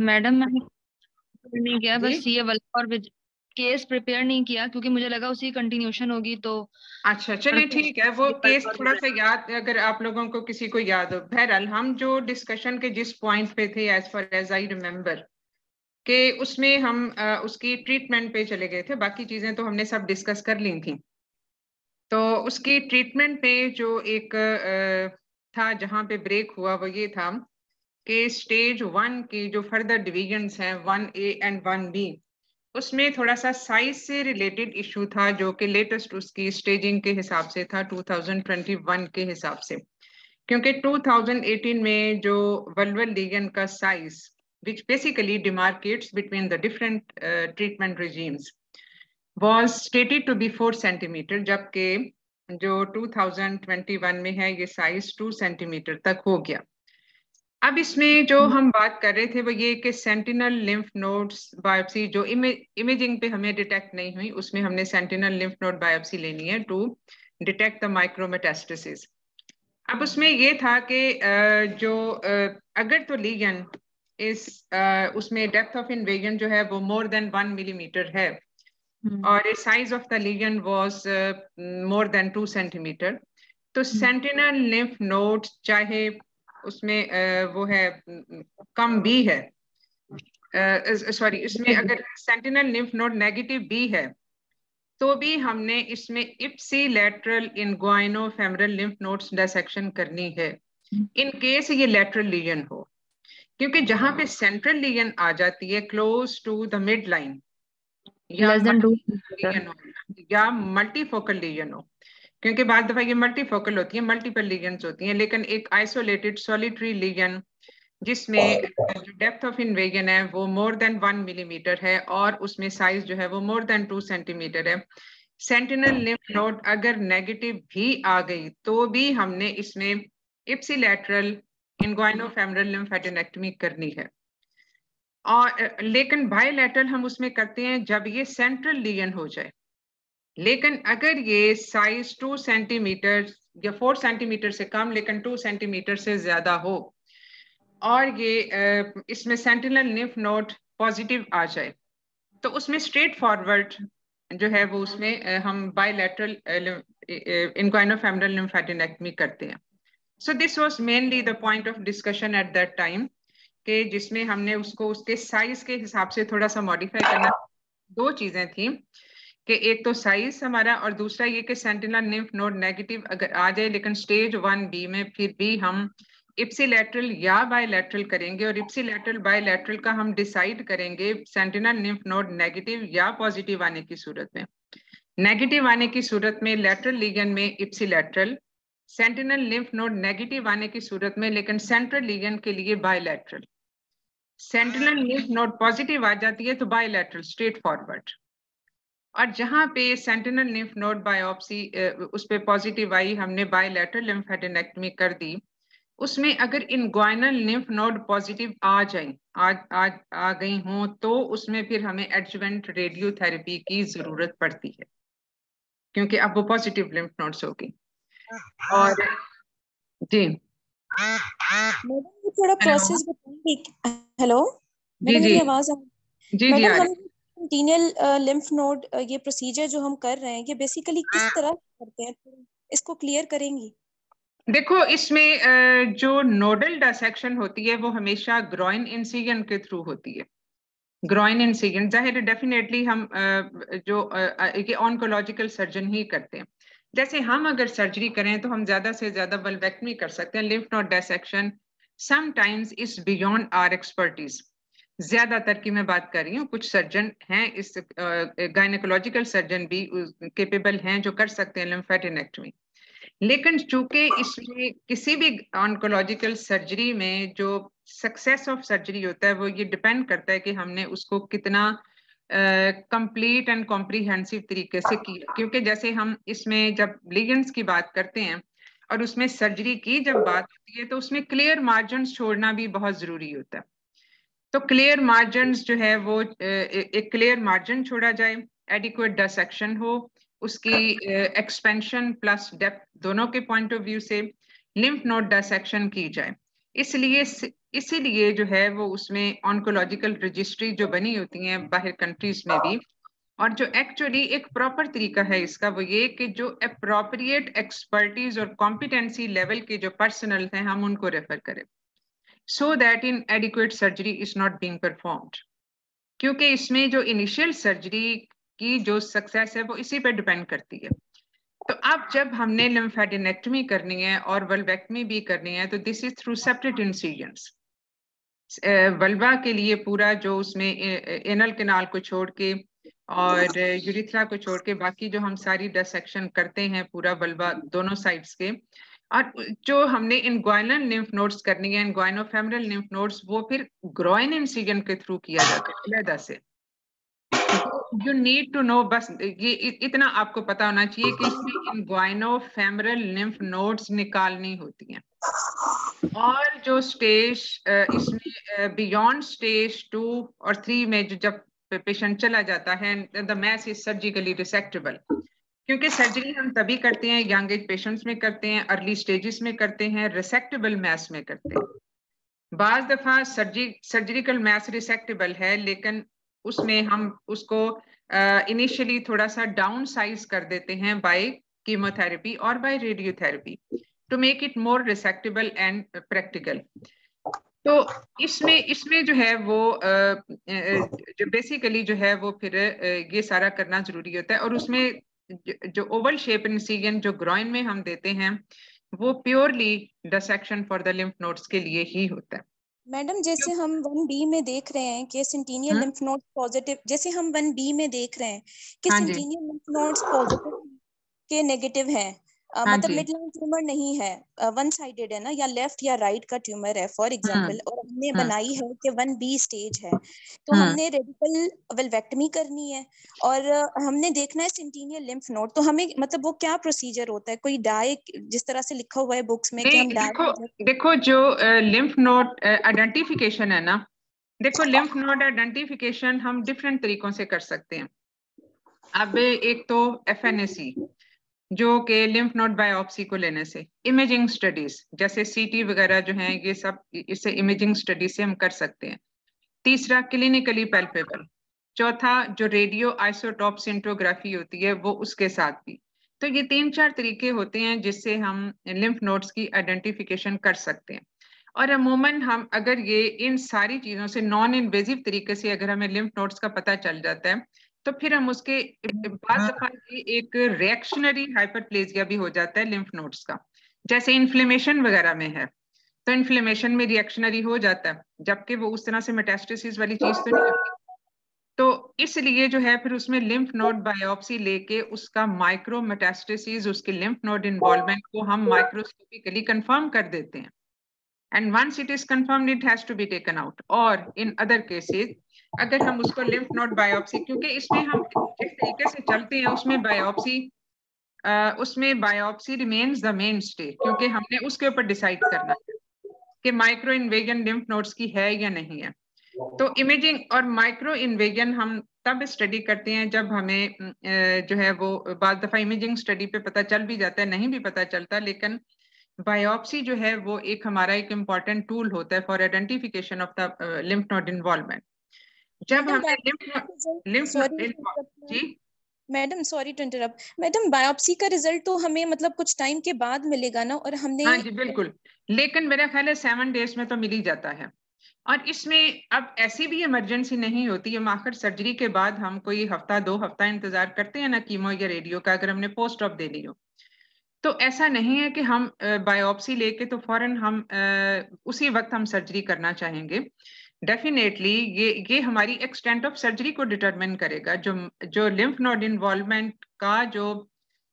Madam मैंने नहीं किया बस ये वाला और केस प्रिपेयर नहीं किया क्योंकि मुझे लगा उसी कंटिन्यूशन होगी तो अच्छा चलिए ठीक है वो केस थोड़ा सा याद अगर आप लोगों को किसी को याद हो बहरहाल हम जो डिस्कशन के जिस पॉइंट पे थे as far as I remember कि उसमें हम आ, उसकी ट्रीटमेंट पे चले गए थे बाकी चीज़ें तो हमने सब डिस्कस कर ली थी। तो उसकी ट्रीटमेंट पे जो एक आ, था जहाँ पे ब्रेक हुआ वो ये था कि स्टेज वन की जो फर्दर डिविजन्स हैं one A and one B उसमें थोड़ा सा साइज़ से रिलेटेड इशू था जो कि लेटेस्ट उसकी स्टेजिंग के हिसाब से था 2021 के हिसाब से। क्योंकि 2018 में जो वल्वल लीगन का size which basically demarcates between the different uh, treatment regimes stated to be 4 centimeter जबकि जो 2021 में है ये साइज़ 2 सेंटीमीटर तक हो गया। अब इसमें जो हम्म। हम बात कर रहे थे वो ये कि सेंटिनल लिम्फ नोड्स बायोप्सी जो इमे, इमेजिंग पे हमें डिटेक्ट नहीं हुई उसमें हमने सेंटिनल लिम्फ नोड बायोप्सी लेनी है टू डिटेक्ट द माइक्रोमेटास्टेसिस अब उसमें ये था कि जो अगर तो लीगन इस उसमें डेप्थ ऑफ़ इन्वेजन जो है वो मोर देन वन मिलीमीटर है हम्म। और size of the lesion was more than two centimetre तो सेंटिनल लिम्फ नोड चाहे उसमें वो है कम बी है। सॉरी इसमें अगर सेंटिनल लिम्फ नोड नेगेटिव बी है तो भी हमने इसमें ipsilateral inguinofemoral lymph nodes dissection करनी है इन केस ये लेटरल लीजन हो। क्योंकि जहाँ पे सेंट्रल लीजन आ जाती है close to the mid line या या मल्टीफोकल लीजन हो क्योंकि बाद दफ़ा ये मल्टीफोकल होती है मल्टीपल लीगन्स होती हैं लेकिन एक आइसोलेटेड सॉलिटरी लीगन जिसमें जो डेप्थ ऑफ़ इन्वेजन है वो मोर देन वन मिलीमीटर है और उसमें साइज़ जो है वो मोर देन टू सेंटीमीटर है। सेंटिनल लिम्फ नोड अगर नेगेटिव भी आ गई तो भी हमने इसमें इप्सीलेटरल इनग्वाइनोफेमरल लिम्फेटिनेक्टमी करनी है। और लेकिन बायोलेटरल हम उसमें करते हैं जब ये सेंट्रल लीगन हो जाए। लेकिन अगर ये साइज़ टू सेंटीमीटर या फोर सेंटीमीटर से कम, लेकिन टू सेंटीमीटर से ज़्यादा हो, और ये इसमें सेंटिनल निफ नोट पॉजिटिव आ जाए तो उसमें स्ट्रेट फॉरवर्ड जो है वो उसमें हम बायोलेटरल इनक्वाइनोफेमरल लिम्फेटिनेक्टमी करते हैं। So this was mainly the point of discussion at that time के जिसमें हमने उसको उसके साइज़ के हिसाब से थोड़ा सा मॉडिफाई करना। दो चीज़ें थी। कि एक तो साइज़ हमारा और दूसरा ये कि सेंटिनल निम्फ नोड नेगेटिव अगर आ जाए, लेकिन स्टेज वन बी में फिर भी हम इप्सीलेटरल या बायलैटरल करेंगे और इप्सीलेटरल बायलैटरल का हम डिसाइड करेंगे सेंटिनल निम्फ नोड नेगेटिव या पॉजिटिव आने की सूरत में। नेगेटिव आने की सूरत में लेटरल लीगन में ipsilateral sentinel lymph node negative आने की सूरत में, लेकिन सेंट्रल लीगन के लिए bilateral sentinel lymph node positive आ जाती है तो बायलैटरल स्ट्रेट फॉरवर्ड और जहाँ पे सेंटिनल लिम्फ नोड बायोप्सी उस पर पॉजिटिव आई हमने बायोलेटरल लिम्फेडेनेक्टमी कर दी उसमें अगर inguinal lymph node positive आ जाए आ, आ, आ गई हों तो उसमें फिर हमें एडजवेंट रेडियोथेरेपी की ज़रूरत पड़ती है क्योंकि अब वो पॉजिटिव लिम्फ नोड्स होगी और जी। मैडम थोड़ा प्रोसेस बताएँगे हेलो जी जी। आवाज़ जी जी कंटिन्यूअल लिम्फ नोड ये प्रोसीजर जो हम कर रहे हैं ये बेसिकली किस हाँ। तरह करते हैं? इसको क्लियर करेंगी। देखो इसमें जो नोडल डायसेक्शन होती है वो हमेशा ग्रॉइन इंसिजन के थ्रू होती है। ग्रॉइन इंसिजन ज़ाहिर डेफिनेटली हम जो ऑनकोलॉजिकल सर्जन ही करते हैं। जैसे हम अगर सर्जरी करें तो हम ज़्यादा से ज़्यादा बल्वेक्टमी कर सकते हैं lymph node dissection sometimes is beyond our expertise ज़्यादातर की मैं बात कर रही हूँ, कुछ सर्जन हैं, इस गायनेकोलॉजिकल सर्जन भी केपेबल हैं जो कर सकते हैं लिम्फेटिनेक्टमी लेकिन चूँकि इसमें किसी भी ऑनकोलॉजिकल सर्जरी में जो सक्सेस ऑफ़ सर्जरी होता है, वो ये डिपेंड करता है कि हमने उसको कितना कंप्लीट एंड कॉम्प्रीहेंसिव तरीके से किया। क्योंकि जैसे हम इसमें जब लिगेंट्स की बात करते हैं और उसमें सर्जरी की जब बात होती है तो उसमें क्लियर मार्जिन छोड़ना भी बहुत ज़रूरी होता है। तो क्लियर मार्जिन जो है वो एक क्लियर मार्जिन छोड़ा जाए एडिक्वेट डिसेक्शन हो, उसकी एक्सपेंशन प्लस डेप्थ दोनों के पॉइंट ऑफ़ व्यू से लिम्फ नोड डिसेक्शन की जाए। इसलिए इसीलिए जो है वो उसमें ऑनकोलॉजिकल रजिस्ट्री जो बनी होती है बाहर कंट्रीज़ में भी, और जो एक्चुअली एक प्रॉपर तरीका है इसका वो ये कि जो अप्रोप्रिएट एक्सपर्टीज और कॉम्पिटेंसी लेवल के जो पर्सनल हैं, हम उनको रेफर करें। So that inadequate surgery is not being performed क्योंकि इसमें जो इनिशियल सर्जरी की जो सक्सेस है, वो इसी पे डिपेंड करती है। तो अब जब हमने लिम्फेडिनेक्टमी करनी है और वल्वेक्टमी भी करनी है तो this is through separate incisions vulva के लिए पूरा जो उसमें एनल केनाल को छोड़ के और यूरिथ्रा को छोड़ के बाकी जो हम सारी डिसेक्शन करते हैं पूरा बल्बा दोनों साइड्स के और जो हमने इन ग्वाइनल लिम्फ नोड्स करनी है इन ग्वाइनोफेमरल लिम्फ नोड्स वो फिर ग्रोइन इंसिजन के थ्रू किया जाता है अलहदा से। यू नीड टू नो बस ये इतना आपको पता होना चाहिए कि इसमें इन ग्वाइनोफेमरल लिम्फ नोड्स निकालनी होती हैं। और जो स्टेज इसमें बियॉन्ड स्टेज टू और थ्री में जो जब पेशेंट चला जाता है the mass is surgically resectable क्योंकि सर्जरी हम तभी करते हैं यंग एज पेशेंट्स में करते हैं अर्ली स्टेजेस में करते हैं रिसेक्टेबल मैस में करते हैं। बाज दफ़ा सर्जी सर्जिकल मैस रिसेक्टेबल है लेकिन उसमें हम उसको इनिशियली uh, थोड़ा सा डाउन साइज़ कर देते हैं बाय कीमोथेरेपी और by radiotherapy to make it more resectable and practical तो इसमें इसमें जो है वो जो बेसिकली जो है वो फिर ये सारा करना ज़रूरी होता है और उसमें जो ओवल शेप इंसिजन जो ग्रॉइन में हम देते हैं वो purely dissection for the lymph nodes के लिए ही होता है। मैडम जैसे हम वन बी में देख रहे हैं कि सेंटिनियल लिम्फ नोड्स पॉजिटिव जैसे हम वन बी में देख रहे हैं कि हाँ सेंटिनियल लिम्फ नोड्स पॉजिटिव के नेगेटिव हैं। Uh, मतलब मिड लाइन ट्यूमर नहीं है वन साइडेड है ना या लेफ़्ट या राइट right का ट्यूमर है फॉर एग्जांपल हाँ। और हमने हाँ. बनाई है कि वन बी स्टेज है तो हाँ. हमने रेडिकल वेलवेक्टमी करनी है और हमने देखना है सेंटिनियल लिम्फ नोड तो हमें मतलब वो क्या प्रोसीजर होता है कोई डाई जिस तरह से लिखा हुआ है बुक्स में कि हम देखो देखो जो लिम्फ नोड आइडेंटिफिकेशन है ना देखो लिम्फ नोड आइडेंटिफिकेशन हम डिफरेंट तरीकों से कर सकते हैं अब एक तो एफ़ जो कि लिम्फ नोड बायोप्सी को लेने से इमेजिंग स्टडीज़ जैसे सीटी वगैरह जो हैं, ये सब इससे इमेजिंग स्टडी से हम कर सकते हैं। तीसरा क्लिनिकली पेल्पेबल चौथा, जो रेडियो आइसोटॉप सिंटोग्राफी होती है, वो उसके साथ भी। तो ये तीन चार तरीके होते हैं जिससे हम लिम्फ नोड्स की आइडेंटिफिकेशन कर सकते हैं। और अमूमन हम, अगर ये इन सारी चीज़ों से नॉन इन्वेजिव तरीके से अगर हमें लिम्फ नोड्स का पता चल जाता है तो फिर हम उसके बाद हाँ। दफ़ा एक रिएक्शनरी हाइपरप्लेजिया भी हो जाता है लिम्फ नोड्स का जैसे इन्फ्लेमेशन वगैरह में है। तो इन्फ्लेमेशन में रिएक्शनरी हो जाता है जबकि वो उस तरह से मेटास्टेसिस वाली चीज़ तो नहीं होती। तो इसलिए जो है फिर उसमें लिम्फ नोड बायोप्सी लेके उसका माइक्रो मेटास्टेसिस उसके लिम्फ नोड इन्वॉल्वमेंट को हम माइक्रोस्कोपिकली कंफर्म कर देते हैं। And once it is confirm it has to be taken out और इन अदर केसेस अगर हम उसको लिम्फ नोड बायोप्सी क्योंकि इसमें हम जिस तरीके से चलते हैं, उसमें बायोप्सी उसमें biopsy remains the main stay क्योंकि हमने उसके ऊपर डिसाइड करना है कि माइक्रो इन्वेजन लिम्फ नोड्स की है या नहीं है। तो इमेजिंग और माइक्रो इन्वेजन हम तब स्टडी करते हैं जब हमें जो है वो बाद दफ़ा इमेजिंग स्टडी पे पता चल भी जाता है, नहीं भी पता चलता, लेकिन बायोप्सी जो है वो एक हमारा एक इंपॉर्टेंट टूल होता है for identification of the lymph node involvement जब हमने lymph lymph ji. Madam sorry to interrupt madam biopsy का रिज़ल्ट तो हमें मतलब कुछ टाइम के बाद मिलेगा ना? और हमने हाँ जी बिल्कुल। लेकिन मेरा ख्याल है सेवन डेज़ में तो मिल ही जाता है। और इसमें अब ऐसी भी इमरजेंसी नहीं होती। है आखिर सर्जरी के बाद हम कोई हफ़्ता दो हफ़्ता इंतज़ार करते हैं ना कीमो या रेडियो का अगर हमने पोस्ट ऑफ़ देनी हो। तो ऐसा नहीं है कि हम बायोप्सी लेके तो फ़ौरन हम उसी वक्त हम सर्जरी करना चाहेंगे। डेफिनेटली ये ये हमारी एक्सटेंट ऑफ़ सर्जरी को डिटरमिन करेगा। जो जो लिम्फ नोड इन्वॉल्वमेंट का जो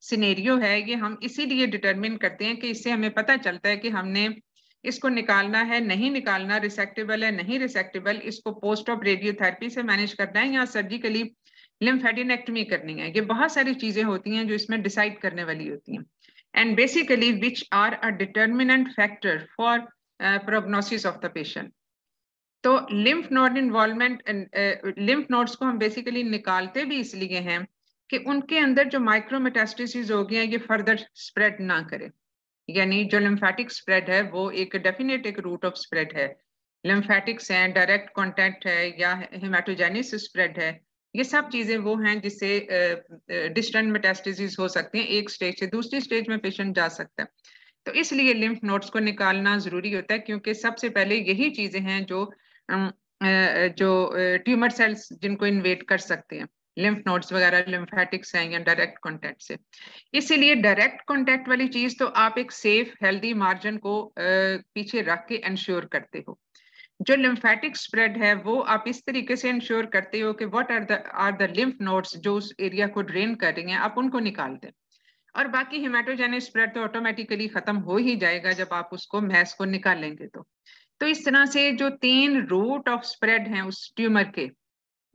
सिनेरियो है, ये हम इसीलिए डिटरमिन करते हैं कि इससे हमें पता चलता है कि हमने इसको निकालना है, नहीं निकालना रिसेक्टेबल है, नहीं रिसेक्टेबल इसको पोस्ट ऑफ़ रेडियोथेरेपी से मैनेज करना है या सर्जिकली लिम्फेडिनेक्टमी करनी है। ये बहुत सारी चीज़ें होती हैं जो इसमें डिसाइड करने वाली होती हैं। And basically which are a determinant factor for prognosis of the patient तो lymph node involvement lymph nodes को हम बेसिकली निकालते भी इसलिए हैं कि उनके अंदर जो माइक्रोमेटास्टिस हो गया ये फर्दर स्प्रेड ना करे। यानी जो लिम्फेटिक स्प्रेड है, वो एक डेफिनेट एक रूट ऑफ़ स्प्रेड है। लिम्फेटिक्स हैं डायरेक्ट कॉन्टेक्ट है, या हेमाटोजेनिस स्प्रेड है, ये सब चीज़ें वो हैं जिससे डिस्टेंट मेटास्टेसिस हो सकते हैं, एक स्टेज से दूसरी स्टेज में पेशेंट जा सकता है। तो इसलिए लिम्फ नोड्स को निकालना ज़रूरी होता है, क्योंकि सबसे पहले यही चीज़ें हैं जो जो ट्यूमर सेल्स जिनको इन्वेट कर सकते हैं। लिम्फ नोड्स वगैरह लिम्फेटिक्स हैं या डायरेक्ट कॉन्टेक्ट से। इसीलिए डायरेक्ट कॉन्टेक्ट वाली चीज़ तो आप एक सेफ़ हेल्दी मार्जिन को पीछे रख के इंश्योर करते हो। जो लिम्फेटिक स्प्रेड है, वो आप इस तरीके से इंश्योर करते हो कि what are the are the lymph nodes जो उस एरिया को ड्रेन कर रही हैं, आप उनको निकाल दें। और बाकी हिमाटोजेनिक स्प्रेड तो ऑटोमेटिकली खत्म हो ही जाएगा जब आप उसको मैस को निकालेंगे तो। तो इस तरह से जो तीन रूट ऑफ़ स्प्रेड हैं उस ट्यूमर के,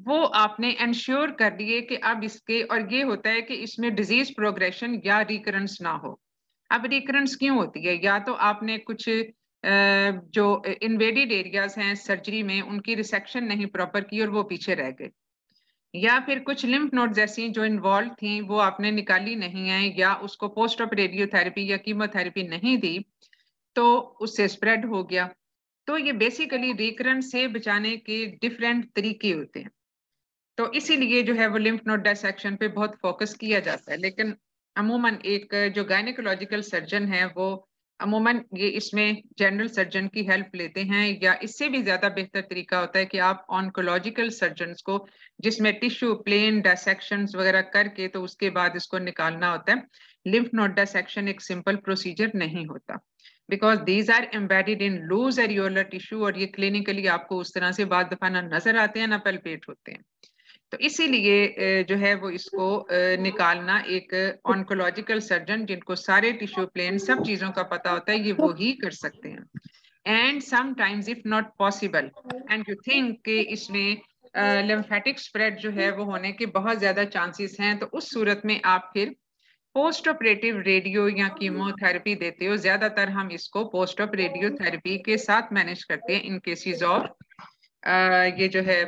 वो आपने इंश्योर कर दिए कि अब इसके, और ये होता है कि इसमें डिज़ीज़ प्रोग्रेशन या रिकरेंस ना हो। अब रिकरेंस क्यों होती है? या तो आपने कुछ जो इन्वेडेड एरियाज़ हैं सर्जरी में, उनकी रिसेक्शन नहीं प्रॉपर की और वो पीछे रह गए। या फिर कुछ लिम्फ नोड जैसी जो इन्वॉल्व थी, वो आपने निकाली नहीं है, या उसको पोस्ट ऑफ़ रेडियोथेरेपी या कीमोथेरेपी नहीं दी तो उससे स्प्रेड हो गया। तो ये बेसिकली रिकरेंट से बचाने के डिफरेंट तरीके होते हैं। तो इसीलिए जो है वो लिम्फ नोड डायसेक्शन पे बहुत फोकस किया जाता है। लेकिन अमूमन एक जो गायनिकोलॉजिकल सर्जन है, वो अमूमन ये इसमें जनरल सर्जन की हेल्प लेते हैं या इससे भी ज़्यादा बेहतर तरीका होता है कि आप ऑनकोलॉजिकल सर्जन को जिसमें टिश्यू प्लेन डायसेक्शन वगैरह करके तो उसके बाद इसको निकालना होता है। लिम्फ नोट डायसेक्शन एक सिंपल प्रोसीजर नहीं होता। Because these are embedded in loose areolar tissue और ये क्लिनिकली आपको उस तरह से बाद दफ़ा ना नज़र आते हैं ना पेल्पेट होते हैं। तो इसीलिए जो है वो इसको निकालना एक ऑनकोलॉजिकल सर्जन जिनको सारे टिश्यू प्लेन सब चीज़ों का पता होता है, ये वो ही कर सकते हैं। And sometimes if not possible and you think कि इसमें लिम्फेटिक स्प्रेड जो है वो होने के बहुत ज़्यादा चांसेस हैं तो उस सूरत में आप फिर पोस्ट ऑपरेटिव रेडियो या कीमोथेरेपी देते हो ज़्यादातर हम इसको पोस्ट ऑप रेडियोथेरेपी के साथ मैनेज करते हैं इन केसेस ऑफ़ ये जो है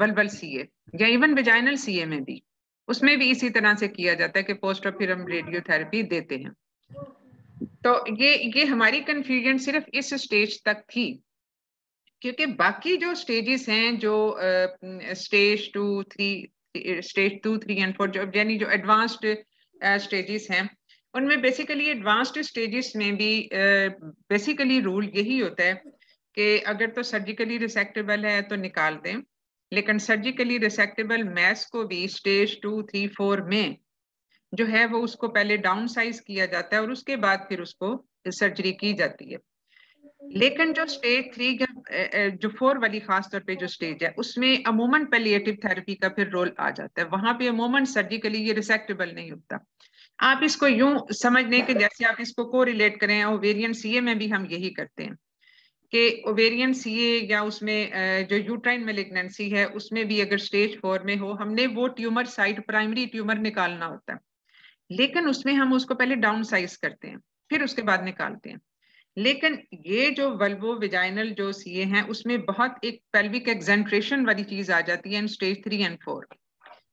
वलबल सीए या इवन विजाइनल सीए में भी। उसमें भी इसी तरह से किया जाता है कि पोस्ट ऑफ़ फिर हम रेडियोथेरेपी देते हैं। तो ये ये हमारी कंफ्यूजन सिर्फ़ इस स्टेज तक थी क्योंकि बाकी जो स्टेजेस हैं जो stage two three stage two three and four जो यानी जो एडवांस्ड स्टेजेस हैं। उनमें बेसिकली एडवांस्ड स्टेजेस में भी बेसिकली रूल यही होता है कि अगर तो सर्जिकली रिसेक्टेबल है तो निकाल दें, लेकिन सर्जिकली रिसेक्टेबल मैस को भी स्टेज टू थ्री फोर में जो है वो उसको पहले डाउन साइज़ किया जाता है और उसके बाद फिर उसको सर्जरी की जाती है। लेकिन जो स्टेज थ्री जो फोर वाली खास तौर पे जो स्टेज है, उसमें अमूमन पेलिएटिव थेरेपी का फिर रोल आ जाता है। वहाँ पे अमूमन सर्जिकली ये रिसेक्टेबल नहीं होता। आप इसको यूँ समझने के जैसे आप इसको को रिलेट करें ओवेरियन सीए में भी हम यही करते हैं कि ओवेरियन सीए या उसमें जो यूट्राइन मेलिग्नेंसी है, उसमें भी अगर स्टेज फोर में हो, हमने वो ट्यूमर साइट प्राइमरी ट्यूमर निकालना होता है। लेकिन उसमें हम उसको पहले डाउन साइज़ करते हैं, फिर उसके बाद निकालते हैं। लेकिन ये जो वल्वो विजाइनल जो सीए हैं, उसमें बहुत एक पेल्विक एग्जेंट्रेशन वाली चीज़ आ जाती है in stage three and four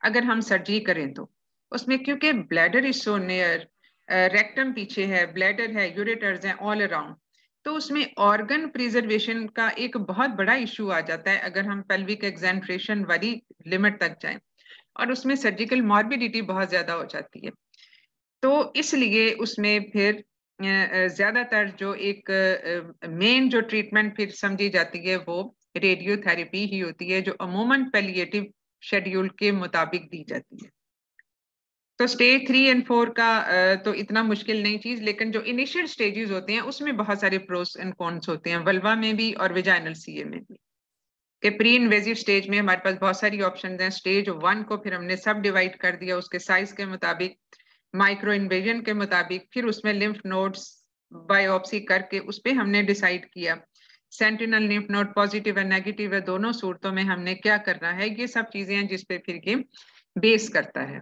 अगर हम सर्जरी करें तो। उसमें क्योंकि bladder is so near rectum पीछे है ब्लैडर है यूरेटर्स हैं ऑल अराउंड तो उसमें ऑर्गन प्रिजर्वेशन का एक बहुत बड़ा इशू आ जाता है अगर हम पेल्विक एग्जेंट्रेशन वाली लिमिट तक जाएँ। और उसमें सर्जिकल मॉर्बिडिटी बहुत ज़्यादा हो जाती है। तो इसलिए उसमें फिर ज़्यादातर जो एक मेन जो ट्रीटमेंट फिर समझी जाती है वो रेडियोथेरेपी ही होती है, जो अमूमन पेलिएटिव शेड्यूल के मुताबिक दी जाती है। तो स्टेज थ्री एंड फोर का तो इतना मुश्किल नहीं चीज़, लेकिन जो इनिशियल स्टेजेस होते हैं, उसमें बहुत सारे प्रोस एंड कॉन्स होते हैं वल्वा में भी और विजाइनल सीए में भी। प्री इन्वेजिव स्टेज में हमारे पास बहुत सारी ऑप्शन हैं स्टेज वन को फिर हमने सब डिवाइड कर दिया, उसके साइज़ के मुताबिक। माइक्रो इन्वेजन के मुताबिक फिर उसमें लिम्फ नोड्स बायोप्सी करके उस पर हमने डिसाइड किया। सेंटिनल लिम्फ नोड पॉजिटिव है नेगेटिव है दोनों सूरतों में हमने क्या करना है? ये सब चीज़ें हैं जिसपे फिर ये बेस करता है।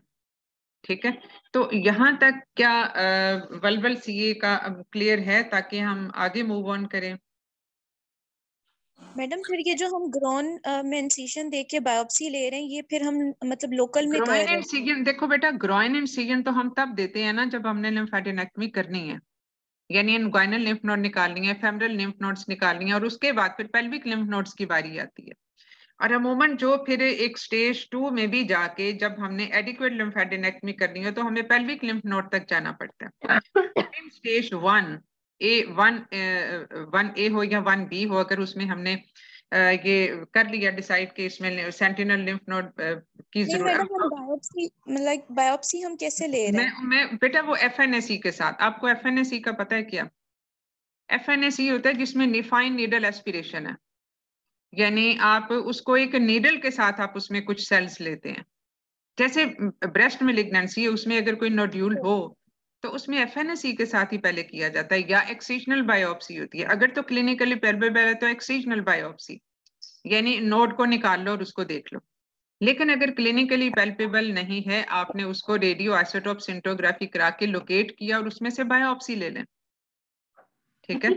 ठीक है? तो यहाँ तक क्या वलवल सीए का क्लियर है ताकि हम आगे मूव ऑन करें? मैडम फिर ये जो हम ग्रोन में इंसिजन देख के बायोप्सी ले रहे हैं ये फिर हम मतलब लोकल में कर रहे हैं। देखो बेटा ग्रोइन इंसिजन तो हम तब देते हैं ना जब हमने लिम्फेडेनेक्टमी करनी है। यानी इनग्वाइनल लिम्फ नोड निकालनी है फेमरल लिम्फ नोड्स निकालनी है और उसके बाद फिर पेल्विक लिम्फ नोड्स की बारी आती है। और अमूमन जो फिर एक स्टेज टू में भी जाके जब हमने एडिक्वेट लिम्फेडेनेक्टमी करनी है तो हमें पेल्विक लिम्फ नोड तक जाना पड़ता है। Stage one A one one A हो या वन बी हो अगर उसमें हमने ये कर लिया डिसाइड कि इसमें सेंटिनल लिम्फ नोड की ज़रूरत बायोप्सी लाइक बायोप्सी हम कैसे ले रहे हैं मैं, मैं बेटा वो एफएनएसई के साथ आपको एफएनएसई का पता है क्या? एफएनएसई होता है जिसमें निफाइन नीडल एस्पिरेशन है। यानी आप उसको एक नीडल के साथ आप उसमें कुछ सेल्स लेते हैं। जैसे ब्रेस्ट में लिग्नेंसी है उसमें अगर कोई नोड्यूल हो तो उसमें एफ़ के साथ ही पहले किया जाता है या एक्सीजनल बायोप्सी होती है। अगर तो क्लिनिकली पेरबेबल है तो एक्सीजनल बायोप्सी यानी नोड को निकाल लो और उसको देख लो। लेकिन अगर क्लिनिकली पेल्पेबल नहीं है आपने उसको रेडियो आइसोटोप सिंटोग्राफी करा के लोकेट किया और उसमें से बायोप्सी ले लें। ठीक है?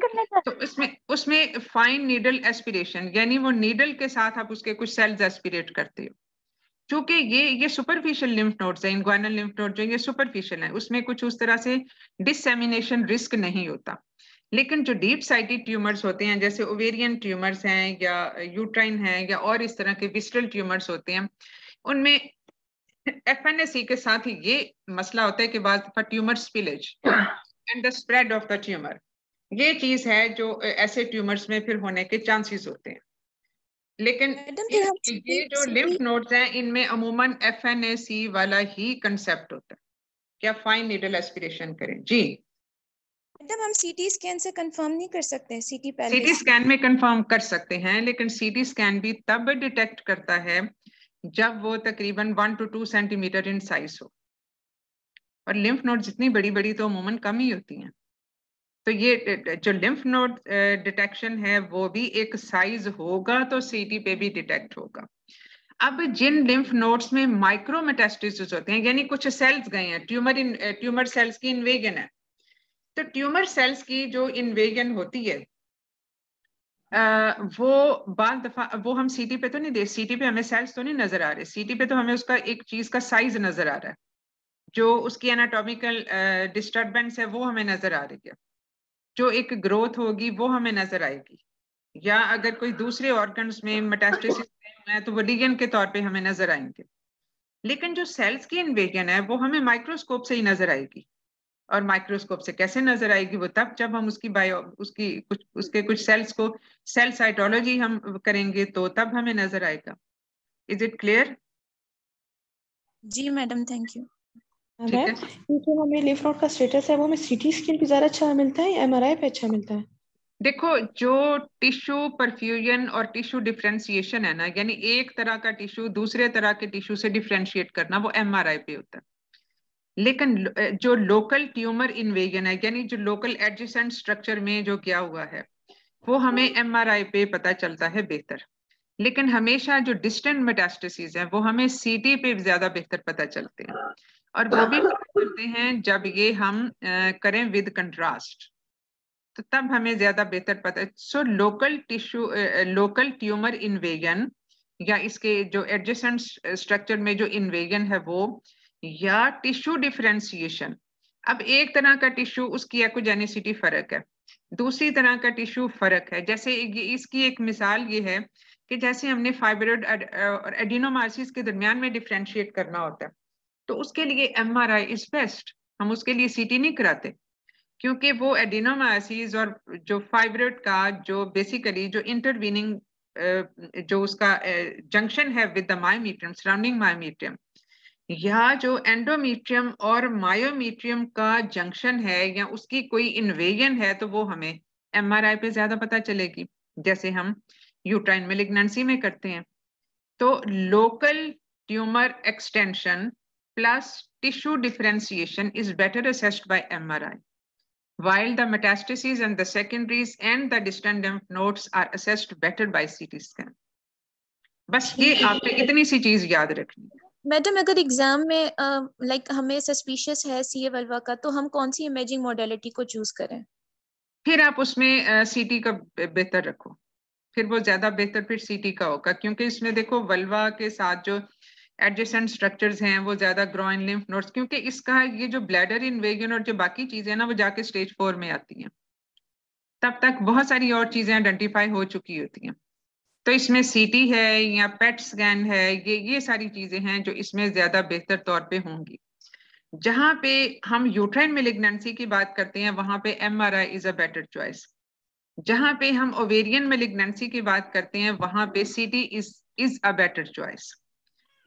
तो उसमें उसमें फाइन नीडल एस्पिरेशन यानी वो नीडल के साथ आप उसके कुछ सेल्स एस्पिरेट करते हो। क्योंकि ये ये सुपरफिशियल लिम्फ नोड्स है इनग्वाइनल लिम्फ नोड जो, ये सुपरफिशियल है, उसमें कुछ उस तरह से डिसमिनेशन रिस्क नहीं होता। लेकिन जो डीप साइटेड ट्यूमर्स होते हैं, जैसे ओवेरियन ट्यूमर्स हैं या यूट्राइन है या और इस तरह के विस्टल ट्यूमर्स होते हैं, उनमें एफ़ के साथ ही ये मसला होता है कि बाद tumour spillage and the spread of the tumour ये चीज़ है जो ऐसे ट्यूमर्स में फिर होने के चांसेस होते हैं। लेकिन ये जो लिम्फ नोड्स हैं इनमें अमूमन एफ़ एन ए सी वाला ही कंसेप्ट होता है। क्या फाइन नीडल एस्पिरेशन करें? जी। मैडम हम सीटी स्कैन से कंफर्म नहीं कर सकते सीटी पहले सीटी स्कैन में कंफर्म कर सकते हैं लेकिन सीटी स्कैन भी तब डिटेक्ट करता है जब वो तकरीबन one two two centimetre in size हो। और लिम्फ नोड जितनी बड़ी बड़ी तो अमूमन कम ही होती हैं। तो ये जो लिम्फ नोड डिटेक्शन है, वो भी एक साइज़ होगा तो सीटी पे भी डिटेक्ट होगा। अब जिन लिम्फ नोड्स में माइक्रोमेटास्टिस होते हैं, यानी कुछ सेल्स गए हैं ट्यूमर इन ट्यूमर सेल्स की इन्वेजन है तो ट्यूमर सेल्स की जो इन्वेजन होती है वो बाद दफ़ा, वो हम सीटी पे तो नहीं दे सीटी पे हमें सेल्स तो नहीं नज़र आ रहे सीटी पे तो हमें उसका एक चीज़ का साइज़ नज़र आ रहा है, जो उसकी एनाटॉमिकल डिस्टर्बेंस है, वो हमें नज़र आ रही है। जो एक ग्रोथ होगी, वो हमें नज़र आएगी। या अगर कोई दूसरे ऑर्गन्स में मेटास्टेसिस है तो वो के तौर पे हमें नज़र आएँगे। लेकिन जो सेल्स की इन्वेजन है, वो हमें माइक्रोस्कोप से ही नज़र आएगी। और माइक्रोस्कोप से कैसे नज़र आएगी, वो तब जब हम उसकी बायो उसकी कुछ, उसके कुछ सेल्स को सेल साइटोलॉजी हम करेंगे तो तब हमें नज़र आएगा। इज़ इट क्लियर जी मैडम थैंक यू मैम जो हमें लिफ नोड का स्टेटस है वो हमें सीटी स्कैन पे ज़्यादा अच्छा मिलता है एमआरआई पे अच्छा मिलता है? देखो जो टिश्यू परफ्यूजन और टिश्यू डिफ्रेंशिएशन है ना यानी एक तरह का टिश्यू दूसरे तरह के टिश्यू से डिफ्रेंशिएट करना वो एमआरआई पे होता है। लेकिन जो लोकल ट्यूमर इन्वेजन है यानी जो लोकल एडजेसेंट स्ट्रक्चर में जो क्या हुआ है वो हमें एमआरआई पे पता चलता है बेहतर। लेकिन हमेशा जो डिस्टेंट मेटास्टेसिस है वो हमें सीटी पे ज़्यादा बेहतर पता चलते हैं। और वो भी करते हैं, जब ये हम करें विद कंट्रास्ट तो तब हमें ज़्यादा बेहतर पता है। So local tissue local tumour invasion या इसके जो एडजेसेंट स्ट्रक्चर में जो इन्वेजन है वो, या टिश्यू डिफ्रेंसिएशन अब एक तरह का टिश्यू उसकी एक्ोजेनिसिटी फ़र्क है। दूसरी तरह का टिश्यू फ़र्क है। जैसे इसकी एक मिसाल ये है कि जैसे हमने फाइब्रोड और एडिनोमाइसिस के दरमियान में डिफ्रेंशिएट करना होता है। तो उसके लिए M R I is best हम उसके लिए सीटी नहीं कराते। क्योंकि वो एडिनोमाइसिस और जो फाइब्रोड का जो बेसिकली जो इंटरवीनिंग जो उसका जंक्शन है with the myometrium surrounding myometrium या जो एंडोमीट्रियम और मायोमीट्रियम का जंक्शन है या उसकी कोई इन्वेजन है तो वो हमें एमआरआई पे ज़्यादा पता चलेगी। जैसे हम यूट्राइन मेलिग्नेंसी में करते हैं। तो local tumour extension plus tissue differentiation is better assessed by MRI, while the metastases and the secondaries and the distant lymph nodes are assessed better by CT scan. बस ये आपने इतनी सी चीज़ याद रखनी है मैडम अगर एग्ज़ाम में लाइक uh, हमें सस्पिशियस है सी वल्वा का तो हम कौन सी इमेजिंग मॉडलिटी को चूज़ करें फिर आप उसमें सीटी uh, का बेहतर रखो फिर वो ज़्यादा बेहतर फिर सीटी का होगा क्योंकि इसमें देखो वल्वा के साथ जो एडजेसेंट स्ट्रक्चर्स हैं, वो ज़्यादा ग्रोइन लिम्फ नोड्स क्योंकि इसका ये जो ब्लैडर इन वेगन और जो बाकी चीज़ें ना, वो जाके स्टेज फोर में आती हैं। तब तक बहुत सारी और चीज़ें आइडेंटिफाई हो चुकी होती हैं। तो इसमें सीटी है या पेट स्कैन है, ये ये सारी चीज़ें हैं जो इसमें ज़्यादा बेहतर तौर पे होंगी। जहाँ पे हम यूट्राइन मिलिग्नेंसी की बात करते हैं, वहाँ पे M R I is a better choice जहाँ पे हम ओवेरियन मिलिग्नेंसी की बात करते हैं, वहाँ पे CT is is a better choice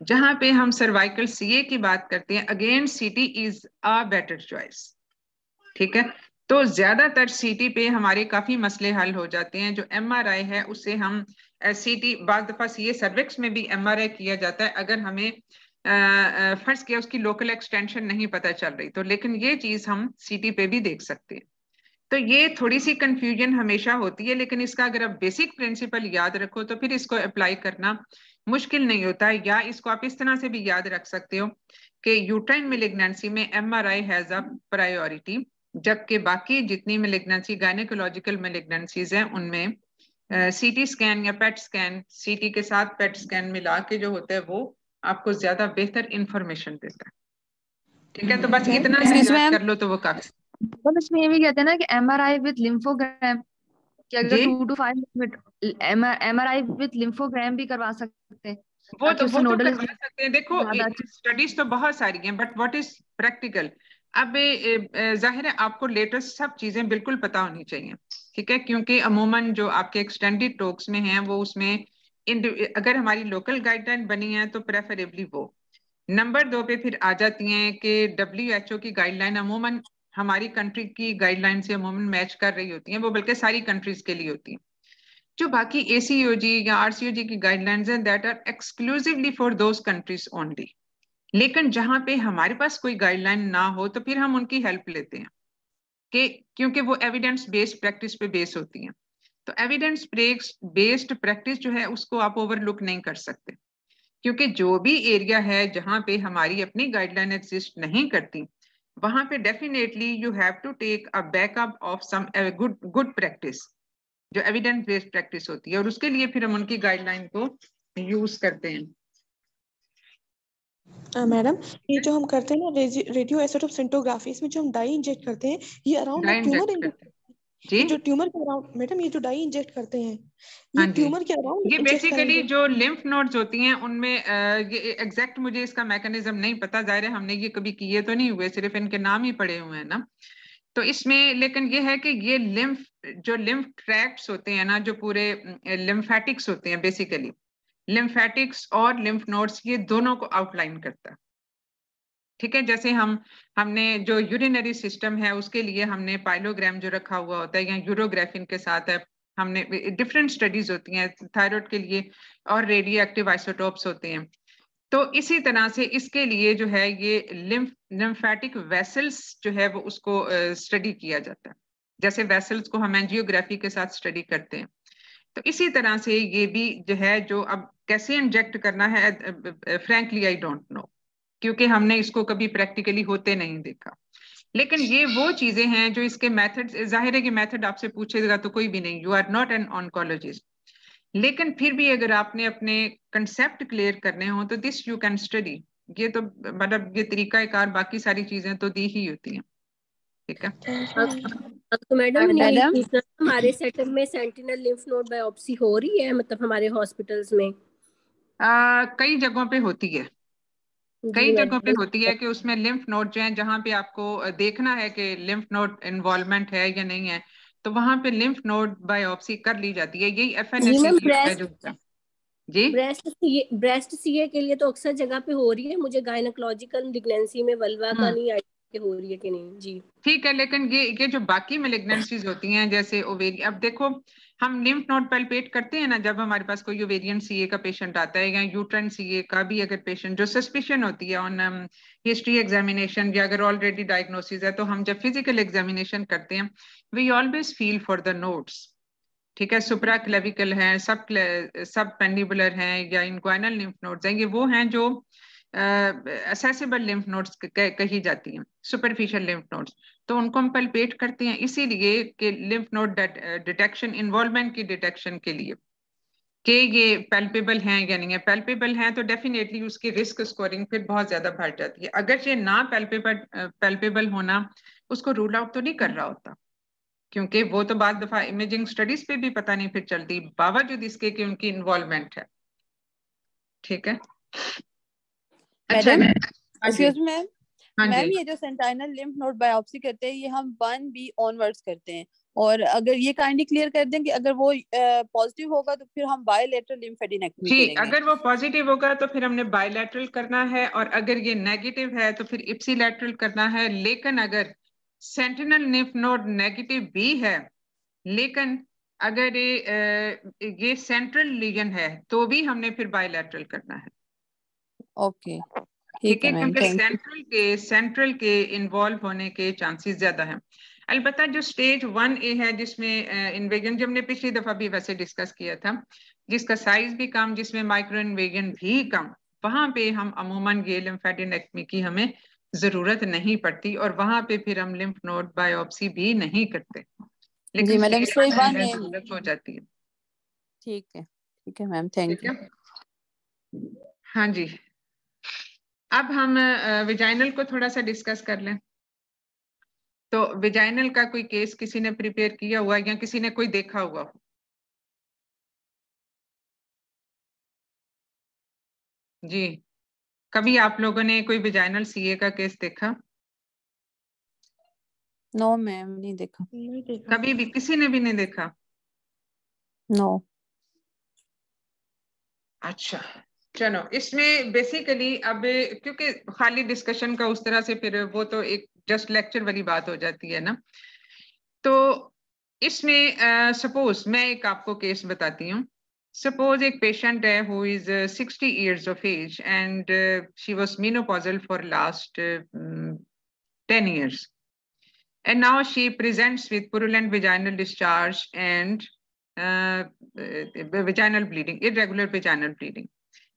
जहाँ पे हम सर्वाइकल सीए की बात करते हैं अगेन सीटी इज़ अ बेटर चॉइस ठीक है? तो ज़्यादातर सीटी पे हमारे काफ़ी मसले हल हो जाते हैं। जो एमआरआई है उससे हम सीटी बाज दफ़ा सीए सर्विक्स में भी एमआरआई किया जाता है, अगर हमें फ़र्ज़ किया उसकी लोकल एक्सटेंशन नहीं पता चल रही तो लेकिन ये चीज़ हम सीटी पे भी देख सकते हैं। तो ये थोड़ी सी कंफ्यूजन हमेशा होती है लेकिन इसका अगर आप बेसिक प्रिंसिपल याद रखो तो फिर इसको अप्लाई करना मुश्किल नहीं होता है या इसको आप इस तरह से भी याद रख सकते हो कि यूट्राइन मिलिग्नेंसी में M R I has a priority जबकि बाकी जितनी मिलिग्नेंसी गायनेकोलॉजिकल मिलिग्नेंसीज हैं उनमें सीटी स्कैन या पेट स्कैन सीटी के साथ पेट स्कैन मिला के जो होता है वो आपको ज़्यादा बेहतर इंफॉर्मेशन देता है। ठीक है तो बस इतना कर लो तो वो काफ़ी तो इसमें ये भी कहते हैं ना कि एमआरआई विद लिम्फोग्राम कि अगर two two five minute MRI with lymphogram भी करवा सकते हैं। वो तो वो तो करवा सकते हैं। देखो स्टडीज़ तो बहुत सारी हैं बट व्हाट इज़ प्रैक्टिकल अब ज़ाहिर है आपको लेटेस्ट सब चीज़ें बिल्कुल पता होनी चाहिए ठीक है? क्योंकि अमूमन जो आपके एक्सटेंडेड टॉक्स में हैं वो उसमें अगर हमारी लोकल गाइडलाइन बनी है तो प्रेफरेबली वो। नंबर दो पे फिर आ जाती हैं कि डब्ल्यू एच ओ की गाइडलाइन अमूमन हमारी कंट्री की गाइडलाइन से अमूमन मैच कर रही होती हैं, वो बल्कि सारी कंट्रीज़ के लिए होती हैं। जो बाकी एसीओजी या आरसीओजी की गाइडलाइंस हैं that are exclusively for those countries only लेकिन जहाँ पे हमारे पास कोई गाइडलाइन ना हो तो फिर हम उनकी हेल्प लेते हैं। कि क्योंकि वो एविडेंस बेस्ड प्रैक्टिस पे बेस होती हैं। तो एविडेंस बेस्ड प्रैक्टिस जो है, उसको आप ओवरलुक नहीं कर सकते। क्योंकि जो भी एरिया है जहाँ पे हमारी अपनी गाइडलाइन एग्जिस्ट नहीं करती वहाँ पे definitely you have to take a backup of some good good practice जो एविडेंस बेस्ड प्रैक्टिस होती है। और उसके लिए फिर हम उनकी गाइडलाइन को यूज़ करते हैं। मैडम ये जो हम करते हैं ना रेडियो एसोटोप सिंटोग्राफी इसमें जो हम डाई इंजेक्ट करते हैं ये अराउंड ट्यूमर जी? जो ट्यूमर के अराउंड मैडम ये जो डाई इंजेक्ट करते हैं ये हाँ ट्यूमर के अराउंड ये बेसिकली जो लिम्फ नोड्स होती हैं उनमें ये एग्जैक्ट मुझे इसका मैकेनिज्म नहीं पता ज़ाहिर है हमने ये कभी किए तो नहीं हुए सिर्फ़ इनके नाम ही पड़े हुए हैं ना। तो इसमें लेकिन ये है कि ये लिम्फ जो लिम्फ ट्रैक्ट्स होते हैं ना जो पूरे लिम्फेटिक्स होते हैं बेसिकली लिम्फेटिक्स और लिम्फ नोड्स ये दोनों को आउटलाइन करता है। ठीक है, जैसे हम, हमने जो यूरिनरी सिस्टम है, उसके लिए हमने पाइलोग्राम जो रखा हुआ होता है, या यूरोग्राफिन के साथ है, हमने डिफरेंट स्टडीज़ होती हैं थायराइड के लिए और रेडियो एक्टिव आइसोटोप्स होते हैं। तो इसी तरह से इसके लिए जो है, ये लिम्फ लिम्फेटिक वेसल्स जो है, वो उसको स्टडी किया जाता है। जैसे वेसल्स को हम एंजियोग्राफी के साथ स्टडी करते हैं। तो इसी तरह से ये भी जो है, जो अब कैसे इंजेक्ट करना है फ्रेंकली आई डोंट नो क्योंकि हमने इसको कभी प्रैक्टिकली होते नहीं देखा। लेकिन ये वो चीज़ें हैं जो इसके मेथड ज़ाहिर है कि मेथड आपसे पूछेगा तो कोई भी नहीं you are not an oncologist लेकिन फिर भी अगर आपने अपने कंसेप्ट क्लियर करने हो तो दिस यू कैन स्टडी ये तो मतलब ये तरीका कार बाकी सारी चीज़ें तो दी ही होती हैं। ठीक है? तो मैडम मैडम? हमारे सेटअप में सेंटिनल लिम्फ नोड बायोप्सी हो रही है मतलब हमारे हॉस्पिटल्स में? आ, कई जगहों पे होती है। कई जगहों पे होती है कि उसमें लिम्फ नोड जो है जहाँ पे आपको देखना है कि लिम्फ नोड इन्वॉल्वमेंट है या नहीं है तो वहाँ पे लिम्फ नोड बायोप्सी कर ली जाती है। यही F N S G breast CA breast CA के लिए तो अक्सर जगह पे हो रही है। मुझे गायनोकोलॉजिकल डिग्नेंसी में वल्वा का हम्म। नहीं आइडिया हो रही है कि नहीं? जी। ठीक है, लेकिन ये ये जो बाकी मेलिग्नेंसीज होती हैं, जैसे ओवेरी अब देखो, हम लिम्फ नोड पल्पेट करते हैं ना, जब हमारे पास कोई ओवेरियन सीए का पेशेंट आता है या यूट्रन सीए का भी अगर पेशेंट जो सस्पिशन होती है ऑन हिस्ट्री एग्जामिनेशन या अगर ऑलरेडी डायग्नोसिस है तो हम जब फ़िज़िकल एग्जामिनेशन करते हैं we always feel for the notes ठीक है सुपरा क्लेविकल है सब सब पेंडिबुलर है या इनक्वाइनल लिम्फ नोड्स हैं, ये वो हैं जो असेसिबल लिम्फ नोड्स कही जाती हैं सुपरफिशियल लिम्फ नोड्स तो उनको हम पल्पेट करते हैं इसीलिए कि लिम्फ नोड डिटेक्शन इन्वॉल्वमेंट की डिटेक्शन के लिए कि ये पेल्पेबल हैं या नहीं है। पेल्पेबल हैं तो डेफिनेटली उसकी रिस्क स्कोरिंग फिर बहुत ज़्यादा बढ़ जाती है। अगर ये ना पेल्पेबल पेल्पेबल होना, उसको रूल आउट तो नहीं कर रहा होता, क्योंकि वो तो बाद दफ़ा इमेजिंग स्टडीज़ पे भी पता नहीं फिर चलती। बावजूद इसके कि उनकी इन्वॉल्वमेंट है। ठीक है? अच्छा मैम मैम हाँ ये जो सेंटाइनल लिम्फ नोड बायोप्सी करते हैं ये हम वन बी ऑनवर्ड्स करते हैं। और अगर ये काइंडली क्लियर कर दें कि अगर वो पॉजिटिव होगा तो फिर हम बायोलेटरल लिम्फेडिनेक्टमी जी अगर वो पॉजिटिव होगा तो फिर हमने बायोलेटरल करना है और अगर ये नेगेटिव है तो फिर इप्सीलेटरल करना है। लेकिन अगर सेंटिनल लिम्फ नोड नेगेटिव भी है लेकिन अगर ये ये सेंट्रल लीजन है तो भी हमने फिर बायोलेटरल करना है। ओके ठीक है क्योंकि सेंट्रल के सेंट्रल के इन्वॉल्व होने के चांसेस ज़्यादा हैं। अलबत्ता जो स्टेज वन ए है जिसमें इन्वेजन जो हमने पिछली दफ़ा भी वैसे डिस्कस किया था जिसका साइज़ भी कम जिसमें माइक्रो इन्वेजन भी कम वहाँ पे हम अमूमन ये लिम्फेडिनेक्टमी की हमें ज़रूरत नहीं पड़ती और वहाँ पे फिर हम लिम्फ नोड बायोप्सी भी नहीं करते। लेकिन मैडम ज़रूरत हो जाती है। ठीक है ठीक है मैम थैंक यू हाँ जी। अब हम विजाइनल को थोड़ा सा डिस्कस कर लें। तो विजाइनल का कोई केस किसी ने प्रिपेयर किया हुआ या किसी ने कोई देखा हुआ हो? जी। कभी आप लोगों ने कोई विजाइनल सीए का केस देखा? नो मैम नहीं देखा। नहीं देखा। कभी भी किसी ने भी नहीं देखा? नो अच्छा। चलो इसमें बेसिकली अब क्योंकि खाली डिस्कशन का उस तरह से फिर वो तो एक जस्ट लेक्चर वाली बात हो जाती है ना? तो इसमें सपोज़ मैं एक आपको केस बताती हूँ। सपोज़ एक पेशेंट है who is sixty years of age and she was menopausal for last ten years and now she presents with purulent vaginal discharge and uh, vaginal bleeding, irregular vaginal.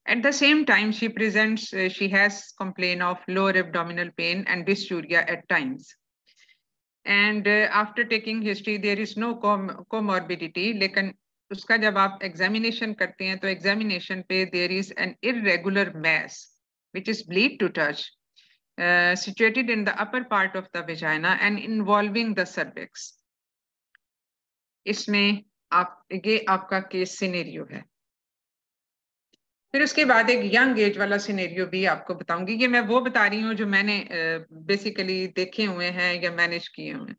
At the same time, she presents, uh, she has complaint of lower abdominal pain and dysuria at times. And uh, after taking history, there is no com comorbidity. लेकिन उसका जब आप examination करते हैं तो examination पे there is an irregular mass which is bleed to touch uh, situated in the upper part of the vagina and involving the cervix. इसमें आप ये आपका केस सिनेरियो है फिर उसके बाद एक यंग एज वाला सिनेरियो भी आपको बताऊँगी ये मैं वो बता रही हूँ जो मैंने बेसिकली देखे हुए हैं या मैनेज किए हुए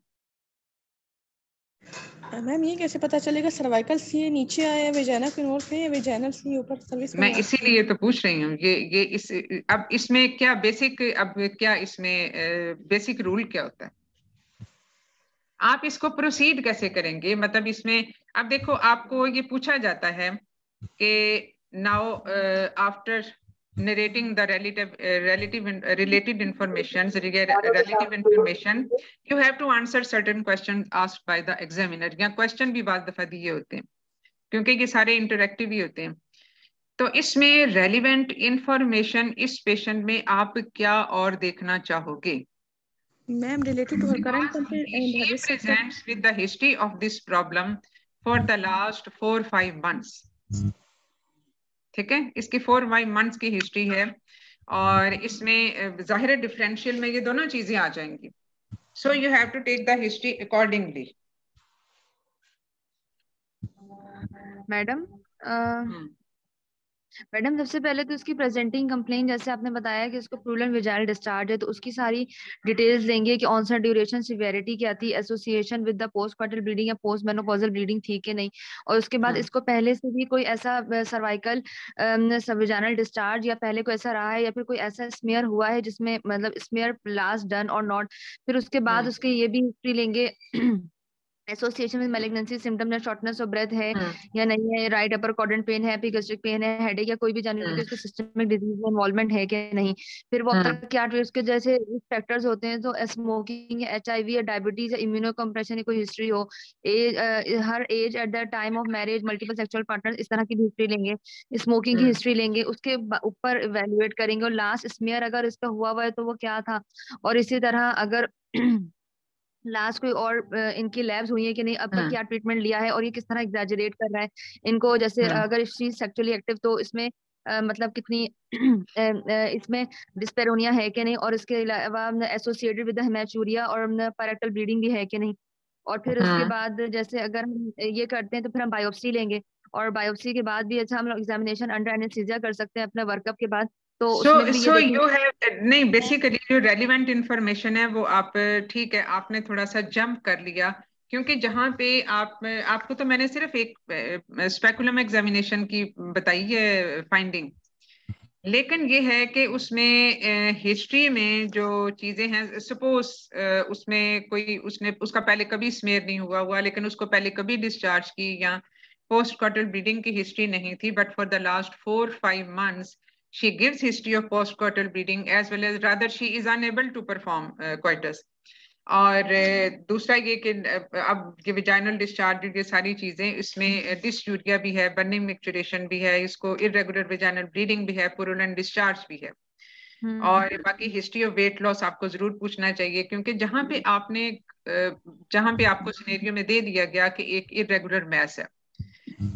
मैम ये कैसे पता चलेगा? सर्वाइकल सी नीचे आया है वेजाइना फिनोल पे वेजाइनल सी ऊपर सर्विस मैं इसीलिए तो पूछ रही हूँ ये ये इस अब इसमें क्या बेसिक अब क्या इसमें बेसिक रूल क्या होता है? आप इसको प्रोसीड कैसे करेंगे? मतलब इसमें अब देखो आपको ये पूछा जाता है कि now uh, after narrating the relative uh, relative in, uh, related information relative information you have to answer certain questions asked by the examiner या question भी बाद दफ़ा दिए होते हैं क्योंकि ये सारे इंटरेक्टिव ही होते हैं तो इसमें रेलिवेंट इंफॉर्मेशन इस पेशेंट में आप क्या और देखना चाहोगे ma'am related to her current she presents with the history of this problem for the last 4 5 months ठीक है? इसकी फोर फाइव मंथ्स की हिस्ट्री है और इसमें ज़ाहिर डिफरेंशियल में ये दोनों चीज़ें आ जाएँगी। So you have to take the history accordingly madam madam सबसे पहले तो इसकी प्रेजेंटिंग कंप्लेन जैसे आपने बताया कि इसको प्रूलन विजाइल डिस्चार्ज है तो उसकी सारी डिटेल्स देंगे कि ऑन ड्यूरेशन सिवियरिटी क्या थी association with the post coital bleeding या पोस्ट मेनोपोजल ब्लीडिंग थी कि नहीं और उसके बाद हाँ। इसको पहले से भी कोई ऐसा सर्वाइकल विजाइनल डिस्चार्ज या पहले कोई ऐसा रहा है या फिर कोई ऐसा स्मेयर हुआ है जिसमें मतलब स्मेयर लास्ट डन और नॉट फिर उसके बाद हाँ। उसके ये भी हिस्ट्री लेंगे एसोसिएशन विद मैलिग्नेंसी सिम्टम या शॉर्टनेस ऑफ़ ब्रेथ है। या नहीं है राइट अपर कॉर्डेंट पेन है एपिगेस्ट्रिक पेन है हेडेक या कोई भी जानने हाँ। उसके सिस्टमिक डिज़ीज़ में इन्वॉल्वमेंट है कि नहीं फिर वो। तक क्या उसके जैसे फैक्टर्स होते हैं तो स्मोकिंग एच आई वी या डायबिटीज़ या इम्यूनो कंप्रेशन की कोई हिस्ट्री हो age her age at the time of marriage multiple sexual partner इस तरह की हिस्ट्री लेंगे स्मोकिंग की हिस्ट्री लेंगे उसके ऊपर इवेल्युएट करेंगे और लास्ट स्मेयर अगर इसका हुआ हुआ है तो वो क्या था और इसी तरह अगर लास्ट कोई और इनकी लैब्स हुई है कि नहीं अब तक हाँ। क्या ट्रीटमेंट लिया है और ये किस तरह एग्जैजरेट कर रहा है इनको जैसे हाँ. अगर शी सेक्चुअली एक्टिव तो इसमें Uh, मतलब कितनी इसमें डिस्पेरोनिया है कि नहीं और इसके अलावा एसोसिएटेड विद हेमेचूरिया और पैरेक्टल ब्लीडिंग भी है कि नहीं और फिर हाँ. उसके बाद जैसे अगर हम ये करते हैं तो फिर हम बायोप्सी लेंगे और बायोप्सी के बाद भी अच्छा हम लोग एग्जामिनेशन अंडर एनेस्थीसिया कर सकते हैं अपने वर्कअप के बाद तो so, so you नहीं बेसिकली जो रेलिवेंट इंफॉर्मेशन है वो आप ठीक है आपने थोड़ा सा जंप कर लिया। क्योंकि जहाँ पे आप आपको तो मैंने सिर्फ़ एक स्पेकुलम एग्जामिनेशन की बताई है फाइंडिंग लेकिन ये है कि उसमें हिस्ट्री में जो चीज़ें हैं सपोज़ उसमें कोई उसने उसका पहले कभी स्मेयर नहीं हुआ हुआ लेकिन उसको पहले कभी डिस्चार्ज की या पोस्ट क्वार्टर ब्रीडिंग की हिस्ट्री नहीं थी but for the last four five months she gives history of postcoital bleeding as well as rather she is unable to perform uh, coitus. और uh, दूसरा ये कि uh, अब ये विजाइनल डिस्चार्ज ये सारी चीज़ें इसमें डिस्यूरिया uh, भी है बर्निंग मिक्चुरेशन भी है इसको इरेगुलर विजाइनल ब्लीडिंग भी है पुरुलेंट डिस्चार्ज भी है। हम्म। और बाकी हिस्ट्री ऑफ़ वेट लॉस आपको ज़रूर पूछना चाहिए क्योंकि जहाँ पे आपने जहाँ पे आपको सिनेरियो में दे दिया गया कि एक इरेगुलर मैस है।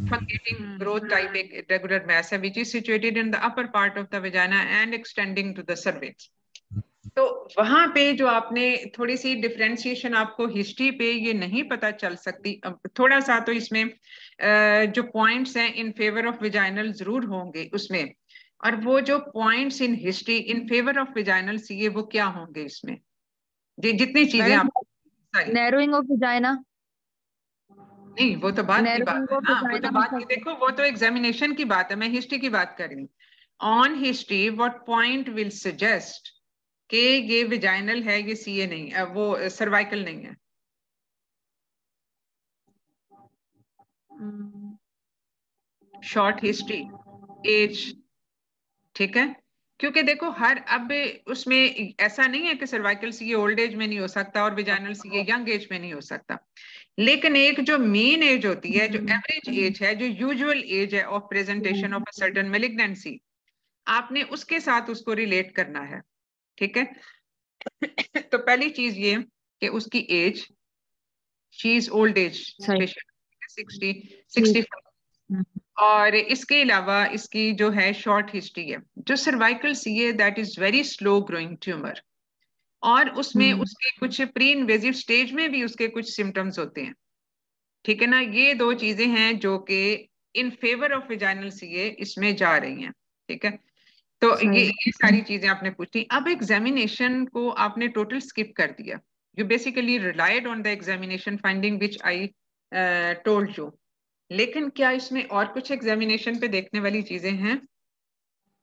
Truncating growth type irregular mass which is situated in the upper part of the vagina and extending to the cervix. तो वहाँ पे जो आपने थोड़ी सी डिफ्रेंसिएशन आपको हिस्ट्री पे ये नहीं पता चल सकती। थोड़ा सा तो इसमें जो पॉइंट्स हैं इन फेवर ऑफ़ विजाइनल ज़रूर होंगे उसमें। और वो जो points in history in favour of vaginal ये वो क्या होंगे इसमें? जितनी चीज़ें आप नैरोइंग ऑफ़ विजाइना नहीं वो तो बात की बात है। हाँ वो तो बात की देखो वो तो एग्जामिनेशन की बात है मैं हिस्ट्री की बात कर रही हूँ। On history what point will suggest कि ये विजाइनल है ये सीए नहीं है वो सर्वाइकल नहीं है? शॉर्ट हिस्ट्री एज ठीक है? क्योंकि देखो हर अब उसमें ऐसा नहीं है कि सर्वाइकल सीए ओल्ड एज में नहीं हो सकता और विजाइनल सीए यंग एज में नहीं हो सकता। लेकिन एक जो मेन एज होती है जो एवरेज एज है जो यूजुअल एज है of presentation of a certain malignancy आपने उसके साथ उसको रिलेट करना है ठीक है? तो पहली चीज़ ये कि उसकी age she is old age sixty sixty और इसके अलावा इसकी जो है शॉर्ट हिस्ट्री है जो सर्वाइकल सी है that is very slow growing tumour और उसमें hmm. उसके कुछ प्री इन्वेजिव स्टेज में भी उसके कुछ सिम्टम्स होते हैं। ठीक है ना? ये दो चीज़ें हैं जो कि in favour of vaginal CA इसमें जा रही हैं। ठीक है? तो ये ये सारी चीज़ें आपने पूछी। अब एग्जामिनेशन को आपने टोटल स्किप कर दिया। You basically relied on the examination finding which I told you लेकिन क्या इसमें और कुछ एग्जामिनेशन पे देखने वाली चीज़ें हैं?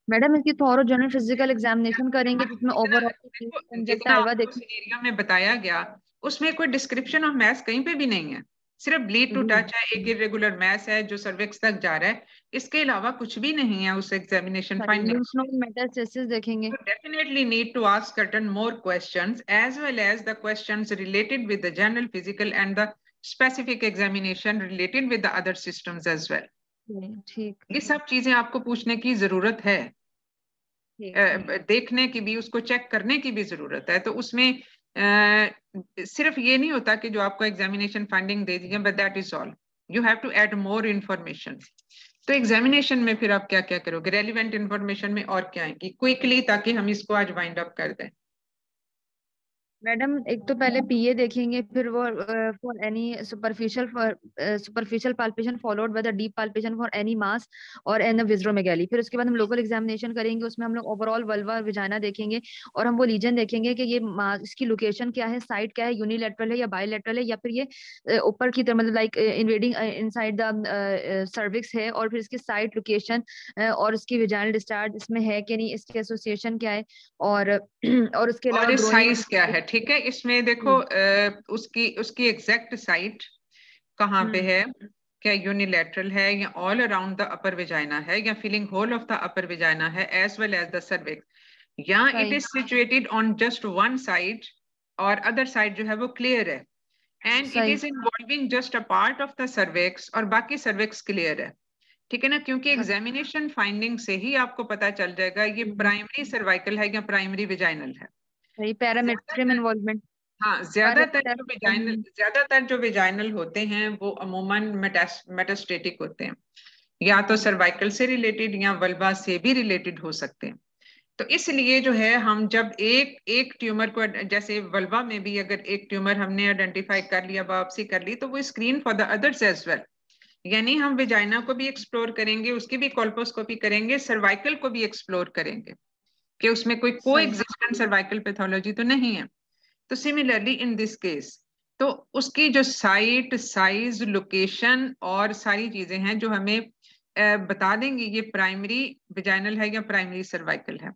मैडम इसकी थोरो जनरल फ़िज़िकल एग्जामिनेशन करेंगे जिसमें ओवरऑल में बताया गया उसमें कोई डिस्क्रिप्शन ऑफ़ मैथ्स कहीं पे भी नहीं है। सिर्फ़ ब्लीड टू टच है एक इरेगुलर मैस है जो सर्विक्स तक जा रहा है। इसके अलावा कुछ भी नहीं है उस एग्जामिनेशन फाइंडिंग देखेंगे। Definitely need to ask certain more questions as well as the questions related with the general physical and the specific examination related with the other systems as well ठीक ये सब चीज़ें आपको पूछने की ज़रूरत है। देखने की भी उसको चेक करने की भी ज़रूरत है। तो उसमें आ, सिर्फ़ ये नहीं होता कि जो आपको एग्जामिनेशन फाइंडिंग दे दी but that is all you have to add more information तो एग्जामिनेशन में फिर आप क्या क्या करोगे? रेलिवेंट इन्फॉर्मेशन में और क्या आएँगी क्विकली ताकि हम इसको आज वाइंड अप कर दें। मैडम एक तो पहले पीए देखेंगे फिर वो for any superficial superficial palpation followed by the deep palpation for any mass और एन विज्रोमेगैली फिर उसके बाद हम लोकल एग्जामिनेशन करेंगे उसमें हम लोग ओवरऑल वल्वा और विजाना देखेंगे और हम वो लीजन देखेंगे कि ये इसकी लोकेशन क्या है साइड क्या है यूनिलेटरल है या बायोलेटरल है या फिर ये ऊपर की तरफ़ मतलब like invading inside the cervix है और फिर इसकी साइड लोकेशन और उसकी विजाइनल डिस्चार्ज इसमें है कि नहीं इसके एसोसिएशन क्या है और और उसके अलावा साइज़ क्या है। ठीक है इसमें देखो हम्म। उसकी उसकी एग्जैक्ट साइट कहाँ पे हम्म। है? क्या यूनिलेटरल है या all around the upper vagina है या filling whole of the upper vagina है as well as the cervix या it is situated on just one side और अदर साइड जो है वो क्लियर है। And it is involving just a part of the cervix और बाकी cervix clear है। ठीक है ना? क्योंकि एग्जामिनेशन फाइंडिंग से ही आपको पता चल जाएगा ये प्राइमरी सर्वाइकल हम्म। है या प्राइमरी विजाइनल है। इन्वॉल्वमेंट हाँ ज़्यादातर जो विजाइनल ज़्यादातर जो विजाइनल होते हैं वो अमूमन मेटास्टेटिक होते हैं। या तो सर्वाइकल से रिलेटेड या वल्वा से भी रिलेटेड हो सकते हैं। तो इसलिए जो है हम जब एक एक ट्यूमर को जैसे वल्वा में भी अगर एक ट्यूमर हमने आइडेंटिफाई कर लिया बापसी कर ली तो वो screen for the others as well यानी हम विजाइना को भी एक्सप्लोर करेंगे उसकी भी कॉल्पोस्कोपी करेंगे सर्वाइकल को भी एक्सप्लोर करेंगे। कि उसमें कोई को एग्जिस्टेंट सर्वाइकल पैथोलॉजी तो नहीं है। तो सिमिलरली इन दिस केस तो उसकी जो साइट साइज़ लोकेशन और सारी चीज़ें हैं जो हमें बता देंगे ये प्राइमरी विजाइनल है या प्राइमरी सर्वाइकल है।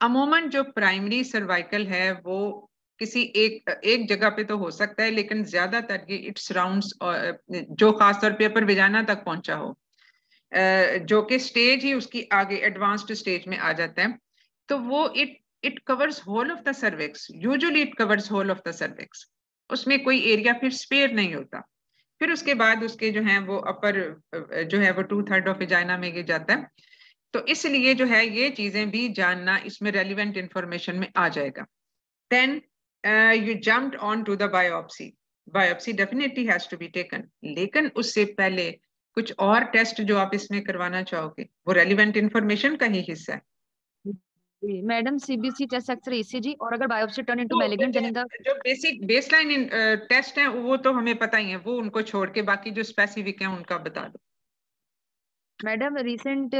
अमूमन जो प्राइमरी सर्वाइकल है वो किसी एक एक जगह पे तो हो सकता है लेकिन ज़्यादातर ये इट्स राउंड जो खासतौर पे पर विजाना तक पहुँचा हो। जो कि स्टेज ही उसकी आगे एडवांस्ड स्टेज में आ जाता है। तो वो it it covers whole of the cervix usually it covers whole of the cervix उसमें कोई एरिया फिर स्पेयर नहीं होता। फिर उसके बाद उसके जो है वो अपर जो है वो टू थर्ड ऑफ़ विजाइना में जाता है। तो इसलिए जो है ये चीज़ें भी जानना इसमें रेलिवेंट इंफॉर्मेशन में आ जाएगा। Then you jumped on to the biopsy biopsy definitely has to be taken लेकिन उससे पहले कुछ और टेस्ट जो आप इसमें करवाना चाहोगे, वो रेलिवेंट इंफॉर्मेशन का ही हिस्सा है। Madam CBC test X-ray ECG और अगर biopsy turn into malignant then the जो बेसिक बेसलाइन टेस्ट है वो तो हमें पता ही है वो उनको छोड़ के बाकी जो स्पेसिफिक है उनका बता दो। मैडम रिसेंट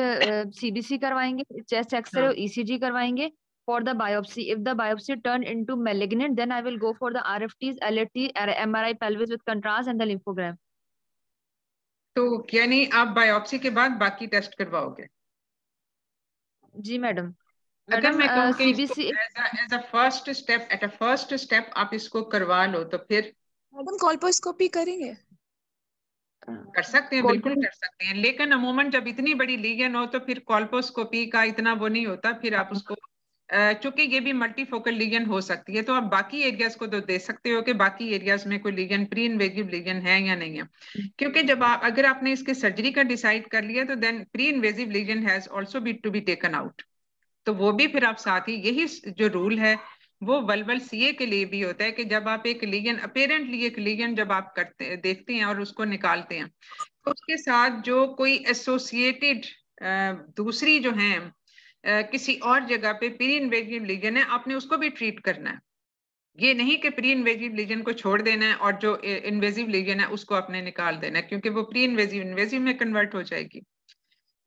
सीबीसी करवाएँगे चेस्ट एक्सरे और ईसीजी करवाएँगे for the biopsy. If the biopsy turn into malignant then i will go for the rfts lft mri pelvis with contrast and the lymphogram. तो यानी आप बायोप्सी के बाद बाकी test करवाओगे। जी मैडम। अगर मैं कहूँ कि as a first step at a first step आप इसको करवा लो तो फिर मैडम कॉल्पोस्कोपी करेंगे। कर सकते हैं बिल्कुल कर सकते हैं। लेकिन अमूमन जब इतनी बड़ी लीगन हो तो फिर कॉल्पोस्कोपी का इतना वो नहीं होता फिर आप उसको चूँकि ये भी मल्टीफोकल लीगन हो सकती है तो आप बाकी एरियाज़ को तो दे सकते हो कि बाकी एरियाज़ में कोई लीगन प्री इन्वेजिव लीगन है या नहीं है। क्योंकि जब आप अगर आपने इसके सर्जरी का डिसाइड कर लिया तो then pre invasive lesion has also be to be taken out तो वो भी फिर आप साथ ही, यही जो रूल है, वो वलवल सीए के लिए भी होता है कि जब आप एक लीगन अपेरेंटली एक लीगन जब आप करते, देखते हैं और उसको निकालते हैं तो उसके साथ जो कोई एसोसिएटेड दूसरी जो है किसी और जगह पे प्री इन्वेजिव लीजन है, आपने उसको भी ट्रीट करना है। ये नहीं कि प्री इन्वेजिव लीजन को छोड़ देना है और जो इन्वेजिव लीजन है, उसको आपने निकाल देना है, क्योंकि वो प्री इन्वेजिव इन्वेजिव में कन्वर्ट हो जाएगी।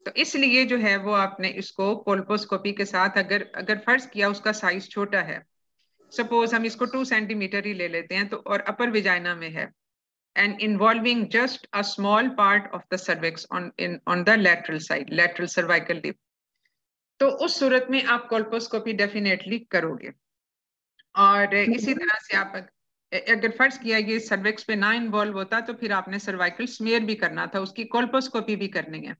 तो इसलिए जो है वो आपने इसको कोल्पोस्कोपी के साथ अगर अगर फ़र्ज़ किया उसका साइज़ छोटा है। सपोज़ हम इसको टू सेंटीमीटर ही ले लेते हैं तो और अपर विजाइना में है। And involving just a small part of the cervix on in on the lateral side lateral cervical lip तो उस सूरत में आप कोल्पोस्कोपी डेफिनेटली करोगे। और इसी तरह से आप अगर फ़र्ज़ किया ये सर्विक्स पे ना इन्वॉल्व होता तो फिर आपने सर्वाइकल स्मेयर भी करना था उसकी कोल्पोस्कोपी भी करनी है।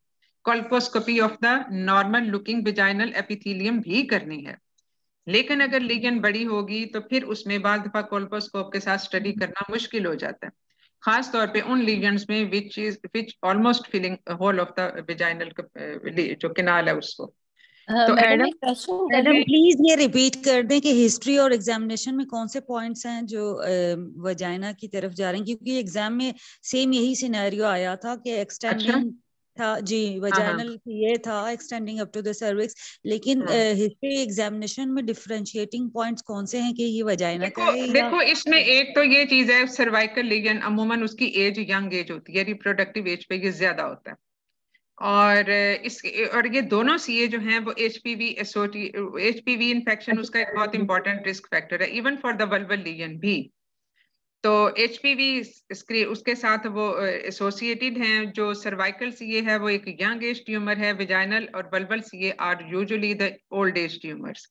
Colposcopy of the normal looking vaginal epithelium भी करनी है। लेकिन अगर लीगन बड़ी होगी तो फिर उसमें बाद दफ़ा कोल्पोस्कोप के साथ स्टडी करना मुश्किल हो जाता है। खास तौर पे उन लीगन्स में which is which almost filling whole of the vaginal जो किनाल है उसको। तो मैडम मैडम प्लीज़ ये रिपीट कर दें कि हिस्ट्री और एग्जामिनेशन में कौन से पॉइंट्स हैं जो वजाइना की तरफ़ जा रहे हैं? क्योंकि एग्ज़ाम में सेम यही सिनेरियो आया था कि एक्सटेंडिंग अच्छा? था जी वजाइनल हाँ, हाँ। ये था extending up to the cervix लेकिन हिस्ट्री हाँ। एग्जामिनेशन में डिफरेंशिएटिंग पॉइंट्स कौन से हैं कि ये वजाइना का है देखो इसमें एक तो ये चीज़ है सर्वाइकल लीगन अमूमन उसकी एज यंग एज होती है रिप्रोडक्टिव एज पे ये ज़्यादा होता है और इस और ये दोनों सीए जो हैं वो H P V H P V infection उसका एक बहुत इंपॉर्टेंट रिस्क फैक्टर है even for the vulval lesion भी तो एच वी उसके साथ वो एसोसिएटेड हैं, जो सर्वाइकल सीए है, वो एक यंग एज ट्यूमर है विजाइनल और बल्बल are usually the old age tumours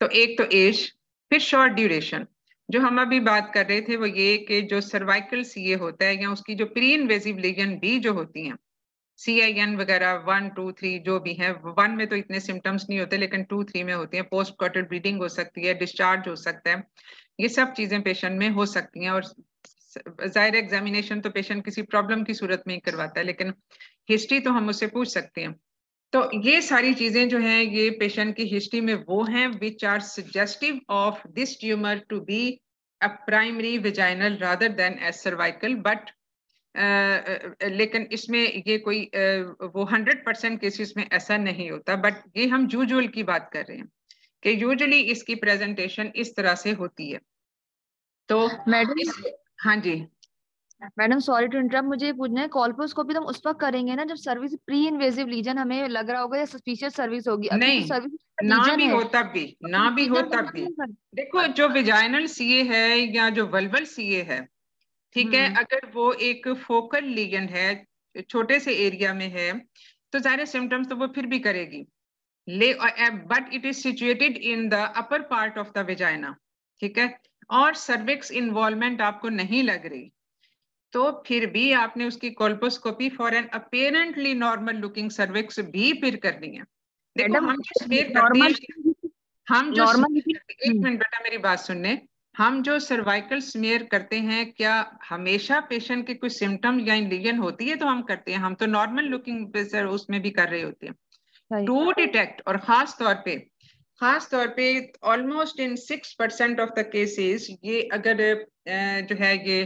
तो एक तो एज फिर शॉर्ट ड्यूरेशन जो हम अभी बात कर रहे थे, वो ये कि जो सर्वाइकल सी ए होता है, या उसकी जो प्री इन्वेजिव लीजन बी जो होती हैं सी आई एन वगैरह वन टू थ्री जो भी है वन में तो इतने सिम्टम्स नहीं होते, लेकिन टू थ्री में होती हैं। पोस्ट क्वार्टर ब्लीडिंग हो सकती है डिस्चार्ज हो सकता है। ये सब चीज़ें पेशेंट में हो सकती हैं और ज़ाहिर एग्जामिनेशन तो पेशेंट किसी प्रॉब्लम की सूरत में ही करवाता है, लेकिन हिस्ट्री तो हम उससे पूछ सकते हैं। तो ये सारी चीज़ें जो हैं, ये पेशेंट की हिस्ट्री में वो हैं which are suggestive of this tumour to be a primary vaginal rather than as cervical, but लेकिन इसमें ये कोई वो हंड्रेड परसेंट केसेस में ऐसा नहीं होता बट ये हम यूजुअल की बात कर रहे हैं कि यूजुअली इसकी प्रेजेंटेशन इस तरह से होती है। तो मैडम हाँ जी। मैडम सॉरी टू इंटरप्ट मुझे पूछना है कॉल्पोस्कोपी तो हम उस वक्त करेंगे ना जब सर्विस प्री इन्वेजिव लीजन हमें लग रहा होगा या सस्पिशियस सर्विस होगी। नहीं तो सर्विस ना भी हो। तब भी ना भी हो तब भी। देखो जो विजाइनल सीए है या जो वल्वल सीए है ठीक है हम्म। अगर वो एक फोकल लीजन है छोटे से एरिया में है तो सारे सिम्टम्स तो वो फिर भी करेगी ले but it is situated in the upper part of the vagina ठीक है और सर्विक्स इन्वॉल्वमेंट आपको नहीं लग रही तो फिर भी आपने उसकी colposcopy for an apparently normal looking cervix भी फिर करनी है देखो हम जो स्मेर करते हैं हम जो एक। मिनट बेटा मेरी बात सुनने हम जो सर्वाइकल स्मेयर करते हैं क्या हमेशा पेशेंट के कुछ सिम्टम या लीजन होती है तो हम करते हैं। हम तो नॉर्मल लुकिंग उसमें भी कर रहे होते हैं। टू डिटेक्ट और खास तौर पे खास तौर पे almost in six percent of the cases ये अगर जो है ये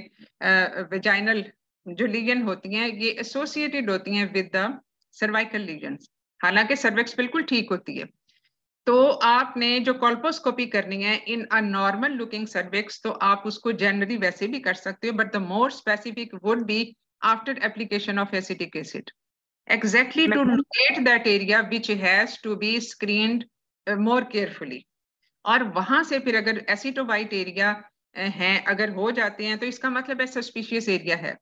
वेजाइनल जो लीजन होती हैं ये एसोसिएटेड होती हैं विद द सर्वाइकल लीजन हालाँकि सर्वेक्स बिल्कुल ठीक होती है। तो आपने जो कॉल्पोस्कोपी करनी है in a normal looking cervix तो आप उसको जनरली वैसे भी कर सकते हो but the more specific would be after application of acetic acid exactly to locate that area which has to be screened more uh, carefully और वहाँ से फिर अगर एसिटोवाइट एरिया uh, है अगर हो जाते हैं तो इसका मतलब है सस्पिशियस एरिया है।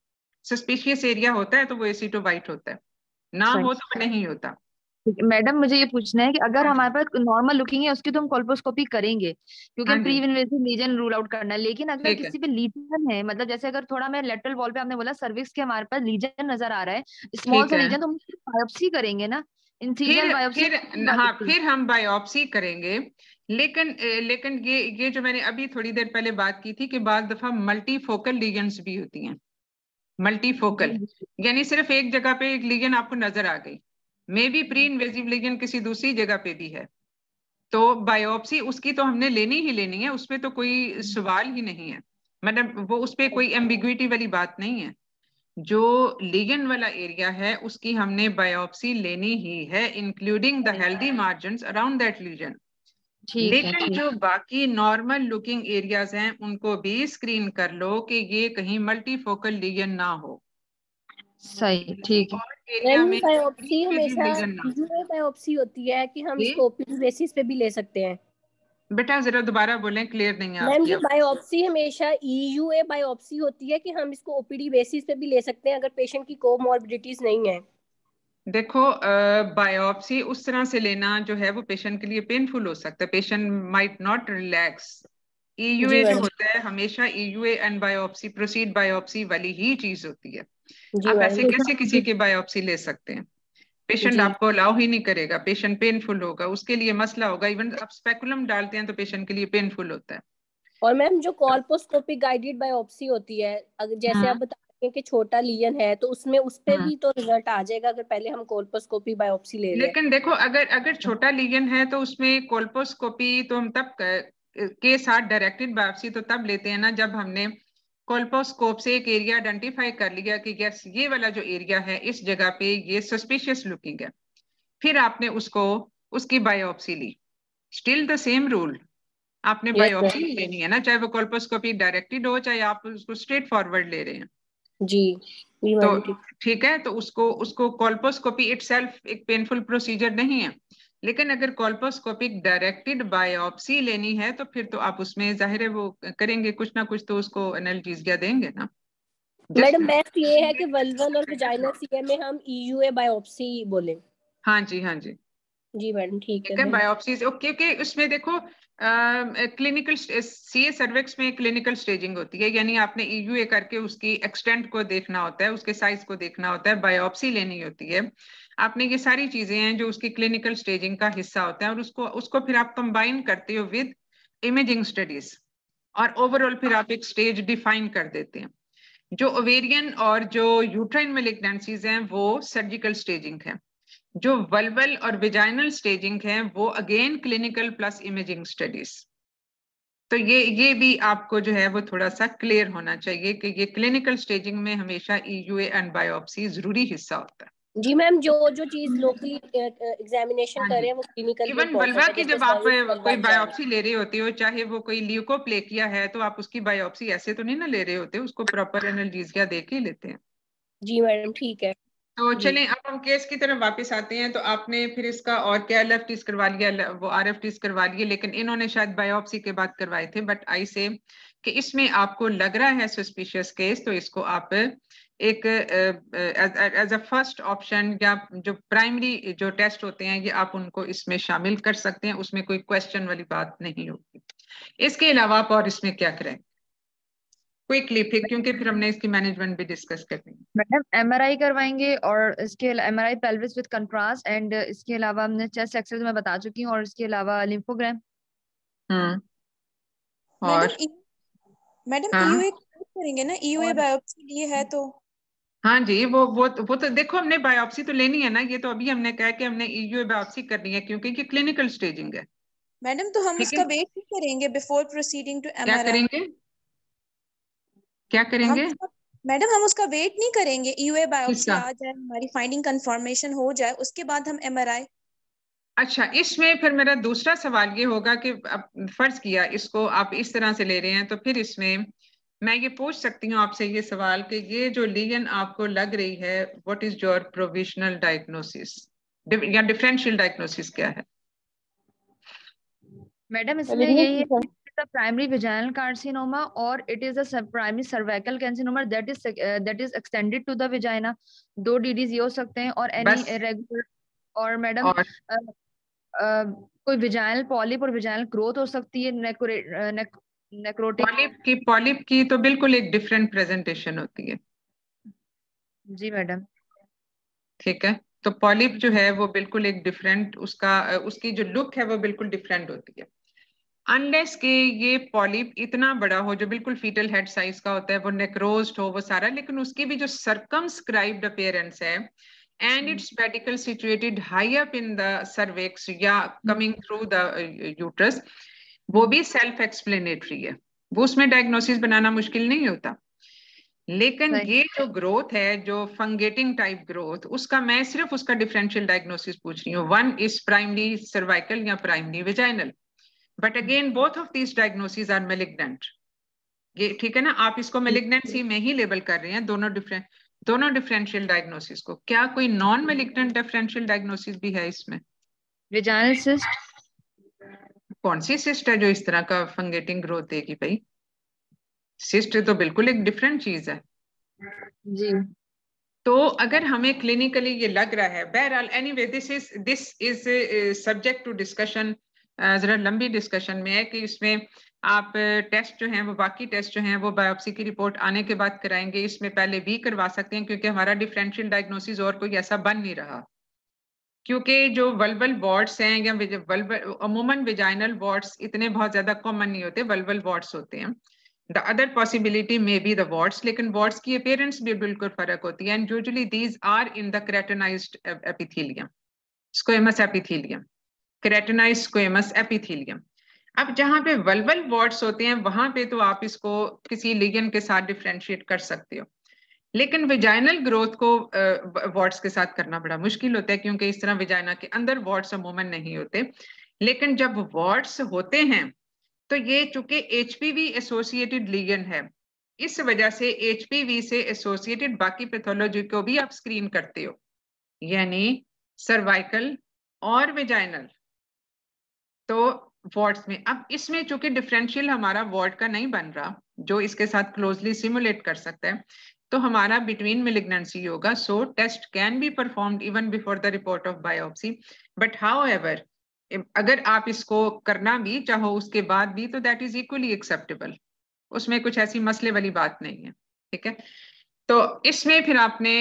सस्पिशियस एरिया होता है तो वो एसिटोवाइट होता है। ना हो तो नहीं होता। मैडम मुझे ये पूछना है कि अगर हाँ। हमारे पास नॉर्मल लुकिंग है उसकी तो हम कोल्पोस्कोपी करेंगे क्योंकि pre invasive lesion rule out करना है लेकिन अगर किसी पे लीजन है मतलब जैसे अगर थोड़ा मैं लेटरल वॉल पे आपने बोला सर्विक्स के हमारे पास लीजन नज़र आ रहा है स्मॉल सा लीजन तो हम बायोप्सी करेंगे ना? फिर फिर हाँ फिर हम बायोप्सी करेंगे लेकिन लेकिन ये ये जो मैंने अभी थोड़ी देर पहले बात की थी कि बाद दफ़ा मल्टीफोकल लीगन्स भी होती हैं। मल्टीफोकल यानी सिर्फ़ एक जगह पे एक लीगन आपको नज़र आ गई। May be pre invasive lesion किसी दूसरी जगह पे भी है। तो बायोप्सी उसकी तो हमने लेनी ही लेनी है उसमें तो कोई सवाल ही नहीं है। मतलब वो उस पर कोई एम्बिग्विटी वाली बात नहीं है। जो लीगन वाला एरिया है उसकी हमने बायोप्सी लेनी ही है including the healthy margin around that lesion लेकिन जो बाकी नॉर्मल लुकिंग एरियाज़ हैं उनको भी स्क्रीन कर लो कि ये कहीं मल्टीफोकल लीगन ना हो। सही ठीक है। बायोप्सी हमेशा बायोप्सी होती है कि हम इसको बेसिस पे भी ले सकते हैं। बेटा जरा दोबारा बोलें क्लियर नहीं है मैम ये बायोप्सी हमेशा ईयूए e बायोप्सी होती है कि हम इसको ओपीडी बेसिस पे भी ले सकते हैं अगर पेशेंट की कोमॉर्बिडिटीज नहीं है। देखो बायोप्सी उस तरह से लेना जो है वो पेशेंट के लिए पेनफुल हो सकता है। Patient might not relax EUA जो होता है हमेशा EUA and biopsy proceed biopsy वाली ही चीज़ होती है। आप ऐसे कैसे किसी की बायोप्सी ले सकते हैं? पेशेंट आपको अलाउ ही नहीं करेगा पेशेंट पेनफुल होगा उसके लिए मसला होगा। इवन आप स्पेकुलम डालते हैं तो पेशेंट के लिए पेनफुल होता है। और मैम जो कॉल्पोस्कोपिक गाइडेड बायोप्सी होती है अगर जैसे हाँ. आप बता रहे हैं कि छोटा लियन है तो उसमें उस पे हाँ. भी तो रिज़ल्ट आ जाएगा अगर पहले हम कोल्पोस्कोपी बायोप्सी ले लेकिन देखो अगर अगर छोटा लियन है तो उसमें कोल्पोस्कोपी तो हम तब के साथ डायरेक्टेड बायोप्सी तो तब लेते हैं ना जब हमने कोल्पोस्कोप से एक एरिया आइडेंटिफाई कर लिया कि यस ये वाला जो एरिया है इस जगह पे ये सस्पिशियस लुकिंग है। फिर आपने उसको उसकी बायोप्सी ली। स्टिल द सेम रूल आपने yes, बायोप्सी लेनी है ना चाहे वो कोल्पोस्कोपी डायरेक्टेड हो चाहे आप उसको स्ट्रेट फॉरवर्ड ले रहे हैं। जी तो ठीक। है तो उसको उसको कोल्पोस्कोपी इटसेल्फ एक पेनफुल प्रोसीजर नहीं है। लेकिन अगर कॉल्पोस्कोपिक डायरेक्टेड बायोप्सी लेनी है तो फिर तो आप उसमें ज़ाहिर है वो करेंगे कुछ ना कुछ तो उसको एनालिटिया देंगे ना? मैडम बेस्ट ये है कि वल्वल और विजाइनल सीए में हम ईयूए बायोप्सी बोले। हाँ जी हाँ जी। जी मैडम ठीक है बायोप्सी क्योंकि उसमें देखो क्लिनिकल सीए सर्विक्स में क्लिनिकल स्टेजिंग होती है यानी आपने ईयूए करके उसकी एक्सटेंट को देखना होता है उसके साइज़ को देखना होता है बायोप्सी लेनी होती है। आपने ये सारी चीज़ें हैं जो उसकी क्लिनिकल स्टेजिंग का हिस्सा होता है और उसको उसको फिर आप कंबाइन करते हो विद इमेजिंग स्टडीज़ और ओवरऑल फिर आप एक स्टेज डिफाइन कर देते हैं। जो ओवेरियन और जो यूट्राइन मेलिग्नेंसीज हैं, वो सर्जिकल स्टेजिंग है। जो वल्वल और विजाइनल स्टेजिंग है, वो again clinical plus imaging studies तो ये ये भी आपको जो है, वो थोड़ा सा क्लियर होना चाहिए कि ये क्लिनिकल स्टेजिंग में हमेशा ईयूए एंड बायोप्सी ज़रूरी हिस्सा होता है। जी मैम जो जो चीज़ लोकली एग्जामिनेशन कर रहे हैं वो क्लिनिकल इवन बलवा की जब आप कोई बायोप्सी ले रहे होते हो चाहे वो कोई ल्यूकोप्लेकिया है तो आप उसकी बायोप्सी ऐसे तो नहीं ना ले रहे होते उसको प्रॉपर एनालिसिया दे के लेते हैं। जी मैडम ठीक है। तो चलें अब हम केस की तरफ़ वापस आते हैं तो आपने फिर इसका और क्या एल एफ़ करवा लिया वो आर एफ़ करवा लिए लेकिन इन्होंने शायद बायोप्सी के बाद करवाए थे बट आई से कि इसमें आपको लग रहा है सस्पिशियस केस तो इसको आप एक एज अ फ़र्स्ट ऑप्शन या जो प्राइमरी जो टेस्ट होते हैं ये आप उनको इसमें शामिल कर सकते हैं उसमें कोई क्वेश्चन वाली बात नहीं होगी। इसके अलावा आप और इसमें क्या करें? क्विकली फिर क्योंकि फिर हमने इसकी मैनेजमेंट भी डिस्कस करनी है मैडम एमआरआई करवाएँगे और इसके MRI pelvis with contrast and इसके अलावा हमने चेस्ट एक्सरे मैं बता चुकी हूँ और इसके अलावा लिम्फोग्राम हम्म और? मैडम हाँ? ईयूए करेंगे ना? ईयूए बायोप्सी लिए है तो हाँ जी वो वो वो तो देखो हमने बायोप्सी तो लेनी है ना ये तो अभी हमने कहा कि हमने ईयू बायोप्सी करनी है क्योंकि ये क्लिनिकल स्टेजिंग है। मैडम तो हम उसका वेट नहीं करेंगे बिफोर प्रोसीडिंग टू एमआरआई क्या करेंगे? क्या करेंगे? मैडम हम उसका वेट नहीं करेंगे। ईयूए बायोप्सी आ जाए हमारी फाइंडिंग कंफर्मेशन हो जाए उसके बाद हम एमआरआई अच्छा इसमें फिर मेरा दूसरा सवाल ये होगा कि अब फ़र्ज़ किया इसको आप इस तरह से ले रहे हैं तो फिर इसमें मैं ये पूछ सकती हूँ आपसे ये सवाल कि ये जो लीजन आपको लग रही है what is your provisional diagnosis या डिफरेंशियल डायग्नोसिस क्या है? मैडम इसमें यही है प्राइमरी विजाइनल कार्सिनोमा और it is a primary cervical carcinoma that is that is extended to the vagina two DDs ये हो सकते हैं और एनी इरेगुलर और मैडम कोई विजाइनल पॉलिप और विजाइनल ग्रोथ हो सकती है नेक नेक्रोटिक पॉलिप की पॉलिप की तो बिल्कुल एक डिफरेंट प्रेजेंटेशन होती है। जी मैडम ठीक है? तो पॉलिप जो है वो बिल्कुल एक डिफरेंट उसका उसकी जो लुक है वो बिल्कुल डिफरेंट होती है। अनलेस के ये पॉलिप इतना बड़ा हो जो बिल्कुल फीटल हेड साइज़ का होता है वो नेक्रोज्ड हो वो सारा लेकिन उसकी भी जो सरकमस्क्राइब्ड अपेयरेंस है and it's medical situated high up in the cervix या कमिंग थ्रू द यूट्रस वो भी सेल्फ एक्सप्लेनेटरी है। वो उसमें डायग्नोसिस बनाना मुश्किल नहीं होता। लेकिन ये जो ग्रोथ है जो फंगेटिंग टाइप ग्रोथ उसका मैं सिर्फ़ उसका डिफरेंशियल डायग्नोसिस पूछ रही हूँ। वन इज़ प्राइमरी सर्वाइकल या primary vaginal but again both of these diagnosis are malignant ये ठीक है ना? आप इसको मेलिग्नेंसी में ही लेबल कर रहे हैं दोनों डिफरेंट दोनों डिफरेंशियल डायग्नोसिस को। क्या कोई नॉन मेलिग्नेंट डिफरेंशियल डायग्नोसिस भी है इसमें? विजाइनल सिस्ट कौन सी सिस्ट है जो इस तरह का फंगेटिंग ग्रोथ देगी भाई? सिस्ट तो बिल्कुल एक डिफरेंट चीज़ है। जी। तो अगर हमें क्लिनिकली ये लग रहा है बहरहाल anyway this is this is subject to discussion जरा लंबी डिस्कशन में है कि इसमें आप टेस्ट uh, जो हैं वो बाकी टेस्ट जो हैं वो बायोप्सी की रिपोर्ट आने के बाद कराएँगे इसमें पहले भी करवा सकते हैं क्योंकि हमारा डिफरेंशियल डायग्नोसिस और कोई ऐसा बन नहीं रहा। क्योंकि जो वल्वल वॉर्ड्स हैं या वल्वल, अमूमन विजाइनल वॉर्ड्स इतने बहुत ज़्यादा कॉमन नहीं होते, वल्वल वॉर्ड्स होते हैं। The other possibility may be the लेकिन वॉर्ड्स की अपेयरेंस भी बिल्कुल फ़र्क होती है। And usually these are in the keratinized epithelium squamous epithelium keratinize squamous epithelium अब जहाँ पे वल्वल वॉर्ड्स होते हैं, वहाँ पे तो आप इसको किसी लिगन के साथ डिफ्रेंशिएट कर सकते हो। लेकिन विजाइनल ग्रोथ को वॉर्ड्स के साथ करना बड़ा मुश्किल होता है, क्योंकि इस तरह विजाइना के अंदर वॉर्ड्स अमूमन नहीं होते। लेकिन जब वॉर्ड्स होते हैं तो ये चूँकि एच एसोसिएटेड लीगन है, इस वजह से एच से एसोसिएटेड बाकी पैथोलॉजी को भी आप स्क्रीन करते हो, यानी सर्वाइकल और विजाइनल तो वॉर्ड्स में, अब इसमें चूँकि डिफरेंशियल हमारा वॉर्ड का नहीं बन रहा, जो इसके साथ क्लोजली सिमुलेट कर सकता है तो हमारा बिटवीन मिलिग्नेंसी होगा so test can be performed even before the report of biopsy but however अगर आप इसको करना भी चाहो, उसके बाद भी तो दैट इज़ इक्वली एक्सेप्टेबल उसमें कुछ ऐसी मसले वाली बात नहीं है, ठीक है? तो इसमें फिर आपने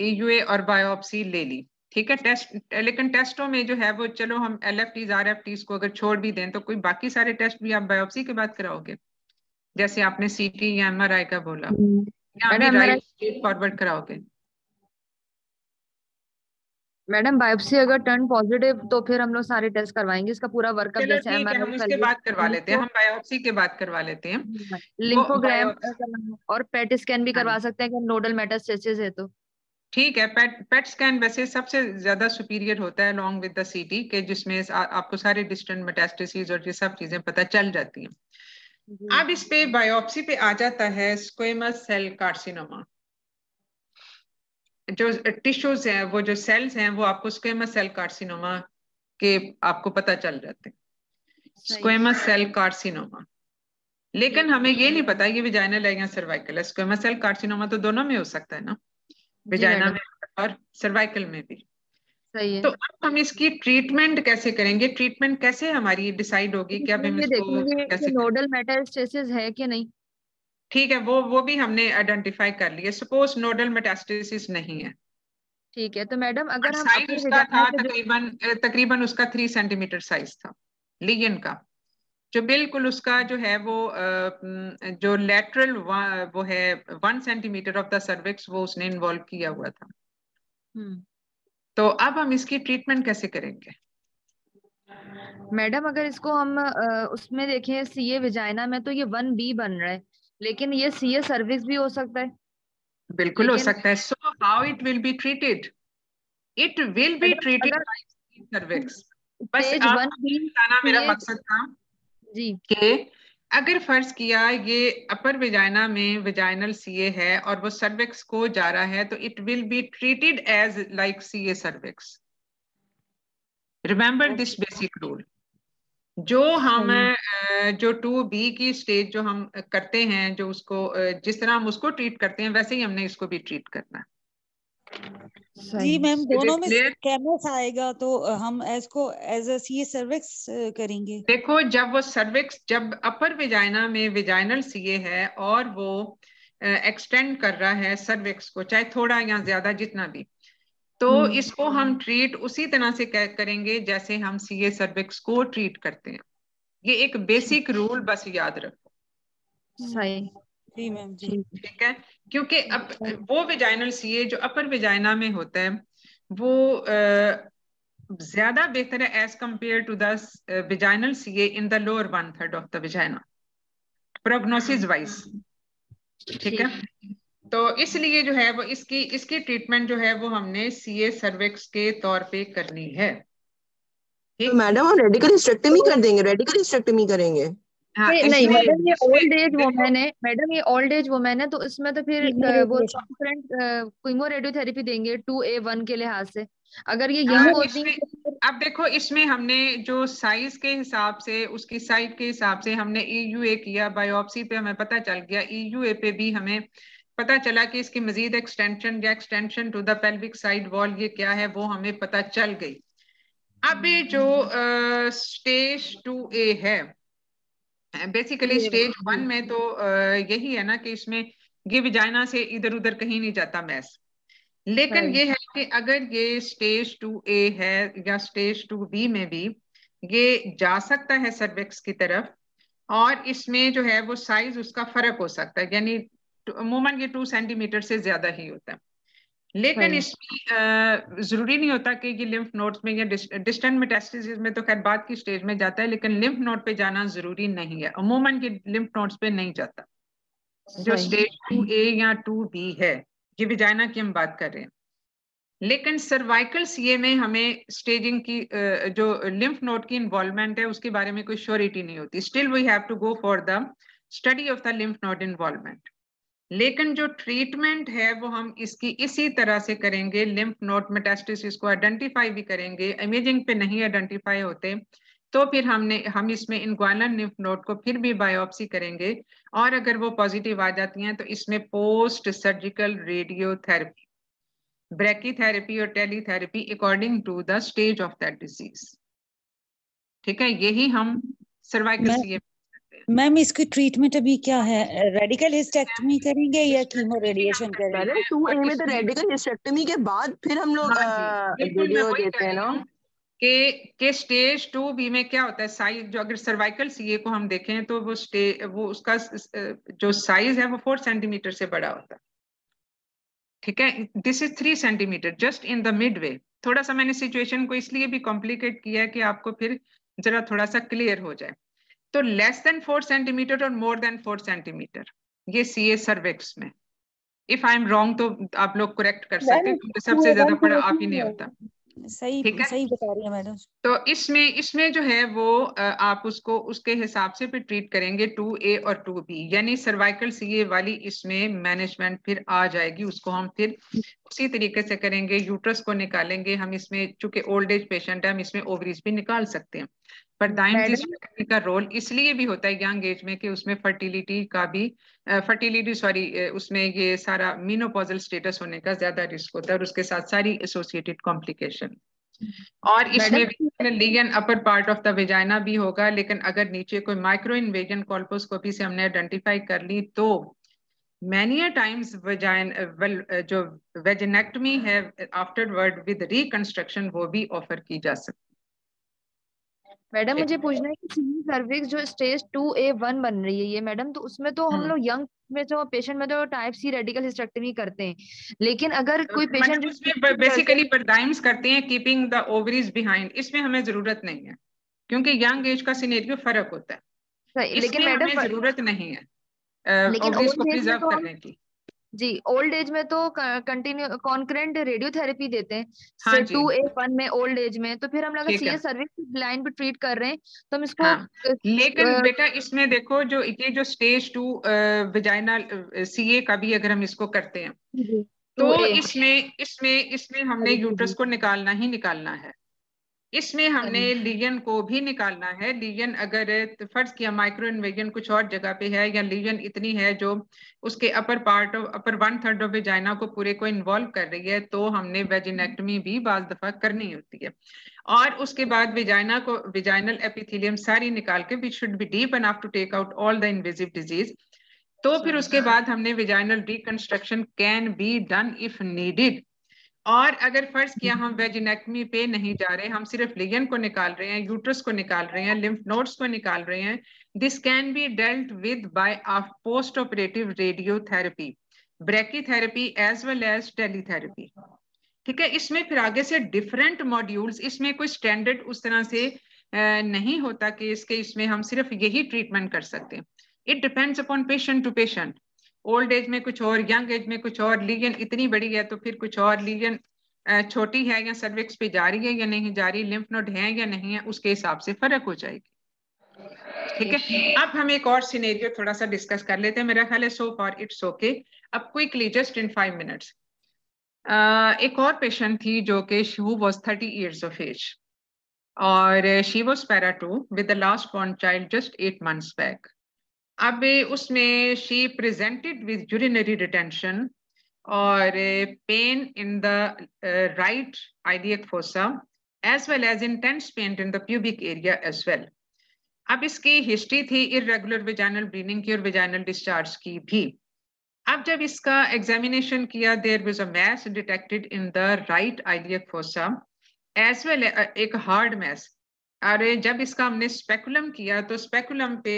ईयूए और बायोप्सी ले ली, ठीक है? टेस्ट लेकिन टेस्टों में जो है वो, चलो हम L F Ts R F Ts को अगर छोड़ भी दें तो कोई बाकी सारे टेस्ट भी आप बायोप्सी के बाद कराओगे? जैसे आपने सी टी या एम आर आई का बोला। हम्म। फॉरवर्ड कराओगे। मैडम बायोप्सी अगर टर्न पॉजिटिव तो फिर हम लोग सारे टेस्ट करवाएँगे। इसका पूरा वर्कअप जैसे हम उसके बाद करवा लेते हैं हम बायोप्सी के बाद करवा लेते हैं। लिम्फोग्राम और पेट स्कैन भी करवा हाँ। सकते हैं कि नोडल मेटास्टेसिस है तो। ठीक है पेट पेट स्कैन वैसे सबसे ज़्यादा सुपीरियर होता है लॉन्ग विद द सीटी के जिसमें आपको सारे डिस्टेंट मेटास्टेसिस और ये सब चीज़ें पता चल जाती हैं। अब इस पे बायोप्सी पे आ जाता है स्क्वेमस सेल कार्सिनोमा जो टिश्यूज हैं वो जो सेल्स हैं वो आपको स्क्वेमस सेल कार्सिनोमा के आपको पता चल जाते हैं। स्क्वेमस सेल कार्सिनोमा लेकिन हमें ये नहीं पता ये विजाइनल है या सर्वाइकल है। स्क्वेमस सेल कार्सिनोमा तो दोनों में हो सकता है ना? विजाइना में और सर्वाइकल में भी। सही है। तो अब हम इसकी ट्रीटमेंट कैसे करेंगे? ट्रीटमेंट कैसे हमारी डिसाइड होगी क्या हम इसको कैसे नोडल मेटास्टेसिस है कि नहीं। ठीक है वो वो भी हमने आइडेंटिफाई कर लिया। सपोज़ नोडल मेटास्टेसिस नहीं है। ठीक है तो मैडम अगर हम साइज़ उसका था तकरीबन तकरीबन उसका थ्री सेंटीमीटर साइज़ था लियन का। जो बिल्कुल उसका जो है वो जो लेटरल वो है one centimetre of the cervix वो उसने इन्वॉल्व किया हुआ था। हम्म। तो अब हम इसकी ट्रीटमेंट कैसे करेंगे? मैडम अगर इसको हम उसमें देखें सीए विजाइना में तो ये वन बी बन रहा है लेकिन ये सीए सर्विस भी हो सकता है। बिल्कुल हो सकता है। So how it will be treated it will be treated cervix बस बताना मेरा मकसद था जी। कि अगर फ़र्ज़ किया ये अपर विजाइना में विजाइनल सीए है और वो सर्विक्स को जा रहा है तो it will be treated as like CA cervix remember this basic rule जो हम जो टू बी की स्टेज जो हम करते हैं जो उसको जिस तरह हम उसको ट्रीट करते हैं वैसे ही हमने इसको भी ट्रीट करना है। जी मैम दोनों में कैमस आएगा तो हम इसको एज अ सीए सर्विक्स करेंगे। देखो जब वो सर्विक्स जब अपर विजाइना में विजाइनल सीए है और वो एक्सटेंड कर रहा है सर्विक्स को चाहे थोड़ा या ज़्यादा जितना भी तो हम्म। इसको हम ट्रीट उसी तरह से करेंगे जैसे हम सीए सर्विक्स को ट्रीट करते हैं। ये एक बेसिक रूल बस याद रखो। सही। जी मैम जी। ठीक है। क्योंकि अब वो विजाइनल सीए जो अपर विजाइना में होता है वो ज़्यादा बेहतर है as compared to the vaginal CA in the lower one third of the vagina prognosis wise ठीक है? तो इसलिए जो है वो इसकी इसकी ट्रीटमेंट जो है वो हमने सीए सर्विक्स के तौर पे करनी है। तो मैडम हम रेडिकल हिस्टेक्टमी कर देंगे रेडिकल हिस्टेक्टमी करेंगे। हाँ, नहीं मैडम ये ओल्ड एज वुमेन है मैडम ये ओल्ड एज वुमेन है तो इसमें तो फिर वो डिफरेंट रेडियोथेरेपी देंगे टू ए वन के लिहाज से। अगर ये यंग हाँ, होती अब देखो इसमें हमने जो साइज़ के हिसाब से उसकी साइज़ के हिसाब से हमने ईयूए e किया बायोप्सी पे हमें पता चल गया ईयूए e पे भी हमें पता चला कि इसकी मजीद एक्सटेंशन या extension to the pelvic side wall ये क्या है वो हमें पता चल गई। अब जो स्टेज टू ए है बेसिकली स्टेज वन में तो यही है ना कि इसमें ये विजाइना से इधर उधर कहीं नहीं जाता मैस लेकिन ये है कि अगर ये स्टेज टू ए है या स्टेज टू बी में भी ये जा सकता है सर्विक्स की तरफ़ और इसमें जो है वो साइज़ उसका फ़र्क हो सकता है। यानी अमूमन ये टू सेंटीमीटर से ज़्यादा ही होता है। लेकिन इसमें ज़रूरी नहीं होता कि ये लिम्फ नोड्स में या डिस्टेंट मेटास्टेसिस में तो खैर बाद की स्टेज में जाता है लेकिन लिम्फ नोड पे जाना ज़रूरी नहीं है। अमूमन ये लिम्फ नोड्स पे नहीं जाता। जो स्टेज टू ए या टू बी है ये विजाइना की हम बात कर रहे हैं। लेकिन सर्वाइकल सीए में हमें स्टेजिंग की जो लिम्फ नोड की इन्वॉल्वमेंट है उसके बारे में कोई श्योरिटी नहीं होती। Still we have to go for the study of the lymph node involvement लेकिन जो ट्रीटमेंट है वो हम इसकी इसी तरह से करेंगे। लिम्फ नोट मेटास्टिस को आइडेंटिफाई भी करेंगे। इमेजिंग पे नहीं आइडेंटिफाई होते तो फिर हमने हम इसमें इनग्वालन लिम्फ नोट को फिर भी बायोप्सी करेंगे। और अगर वो पॉजिटिव आ जाती हैं तो इसमें पोस्ट सर्जिकल रेडियोथेरेपी ब्रेकीथेरेपी और teletherapy according to the stage of that disease ठीक है? यही हम सर्वाइकल मैम इसकी ट्रीटमेंट अभी क्या है? रेडिकल हिस्टेक्टमी करेंगे या कीमो रेडिएशन करेंगे? टू ए में तो रेडिकल हिस्टेक्टमी के बाद फिर हम लोग वीडियो हाँ देते हैं ना। के के स्टेज टू बी में क्या होता है साइज़ जो अगर सर्वाइकल सीए को हम देखें तो वो स्टे वो उसका जो साइज़ है वो फोर सेंटीमीटर से बड़ा होता है। ठीक है? This is three centimetre just in the mid way थोड़ा सा मैंने सिचुएशन को इसलिए भी कॉम्प्लिकेट किया है कि आपको फिर जरा थोड़ा सा क्लियर हो जाए। तो लेस देन फोर सेंटीमीटर और मोर देन फोर सेंटीमीटर ये सी ए सर्विक्स में। इफ़ आई एम रॉन्ग तो आप लोग करेक्ट कर सकते हैं क्योंकि सबसे ज़्यादा पढ़ा आप ही नहीं होता। सही ठीक है? सही बता रही है मैडम। तो इसमें इसमें जो है वो आप उसको उसके हिसाब से भी ट्रीट करेंगे टू ए और टू बी यानी सर्वाइकल सी ए वाली इसमें मैनेजमेंट फिर आ जाएगी उसको हम फिर उसी तरीके से करेंगे यूट्रस को निकालेंगे। हम इसमें चूँकि ओल्ड एज पेशेंट है हम इसमें ओवरीज भी निकाल सकते हैं। पर दाइम का रोल इसलिए भी होता है यंग एज में कि उसमें फर्टिलिटी का भी फर्टिलिटी सॉरी उसमें ये सारा मीनोपॉजल स्टेटस होने का ज़्यादा रिस्क होता है और उसके साथ सारी एसोसिएटेड कॉम्प्लिकेशन और इसमें lesion upper part of the vagina भी होगा लेकिन अगर नीचे कोई माइक्रो इन्वेजन कॉल्पोस्कोपी से हमने आइडेंटिफाई कर ली तो मैनी टाइम्स जो वेजनेक्टमी है आफ्टरवर्ड विद रिकंस्ट्रक्शन वो भी ऑफ़र की जा सकती मैडम मुझे पूछना है कि सीमी सर्विक्स जो स्टेज टू ए वन बन रही है ये मैडम तो उसमें तो हम हम्म। लोग यंग में जो पेशेंट में तो टाइप सी रेडिकल हिस्टेक्टमी करते हैं। लेकिन अगर तो कोई पेशेंट जो बेसिकली बर्दाइम्स करते हैं कीपिंग द ओवरीज बिहाइंड इसमें हमें ज़रूरत नहीं है क्योंकि यंग एज का सिनेरियो फ़र्क होता है। लेकिन मैडम ज़रूरत नहीं है लेकिन ओवरीज को प्रिजर्व तो करने की। जी ओल्ड एज में तो कंटिन्यू कॉन्क्रेंट रेडियोथेरेपी देते हैं। हाँ टू ए वन में ओल्ड एज में तो फिर हम लोग सी सर्विस लाइन पे ट्रीट कर रहे हैं तो हम इसको हाँ, लेकिन आ, बेटा इसमें देखो जो ये जो स्टेज टू विजाइनल सीए का भी अगर हम इसको करते हैं तो इसमें इसमें इसमें हमने यूट्रस को निकालना ही निकालना है। इसमें हमने लीजन को भी निकालना है। लीजन अगर फ़र्ज़ किया माइक्रो इन्वेजन कुछ और जगह पे है या लीजन इतनी है जो उसके upper part of upper one third of vagina को पूरे को इन्वॉल्व कर रही है तो हमने वेजिनेक्टमी भी बाज दफ़ा करनी होती है। और उसके बाद विजाइना को विजाइनल एपिथेलियम सारी निकाल के we should be deep enough to take out all the invasive disease तो फिर उसके बाद हमने vaginal reconstruction can be done if needed और अगर फ़र्ज़ किया हम वेजिनेक्टमी पे नहीं जा रहे, हम सिर्फ़ लिगन को निकाल रहे हैं यूट्रस को निकाल रहे हैं लिम्फ नोड्स को निकाल रहे हैं this can be dealt with by post operative radiotherapy brachytherapy as well as teletherapy ठीक है, इसमें फिर आगे से डिफरेंट मॉड्यूल्स इसमें कोई स्टैंडर्ड उस तरह से नहीं होता कि इसके, इसमें हम सिर्फ़ यही ट्रीटमेंट कर सकते हैं। It depends upon patient to patient old age में कुछ और यंग एज में कुछ और लीजन इतनी बड़ी है तो फिर कुछ और लीजन छोटी है या सर्विक्स पे जा रही है या नहीं जा रही लिम्फ नोड है या नहीं है, उसके हिसाब से फ़र्क हो जाएगी। ठीक है? अब हम एक और सिनेरियो थोड़ा सा डिस्कस कर लेते हैं। मेरा ख्याल है सो फॉर इट्स ओके अब quickly just in five minutes एक और पेशेंट थी जो कि who was thirty years of age और she was para two with the last born child just eight months back अब उसमें she presented with urinary retention और pain in the right iliac fossa as well as intense pain in the pubic area as well अब इसकी history थी irregular vaginal bleeding की और vaginal discharge की भी। अब जब इसका एग्जामिनेशन किया there was a mass detected in the right iliac fossa as well एक हार्ड मैस और जब इसका हमने स्पेकुलम किया तो स्पेकुलम पे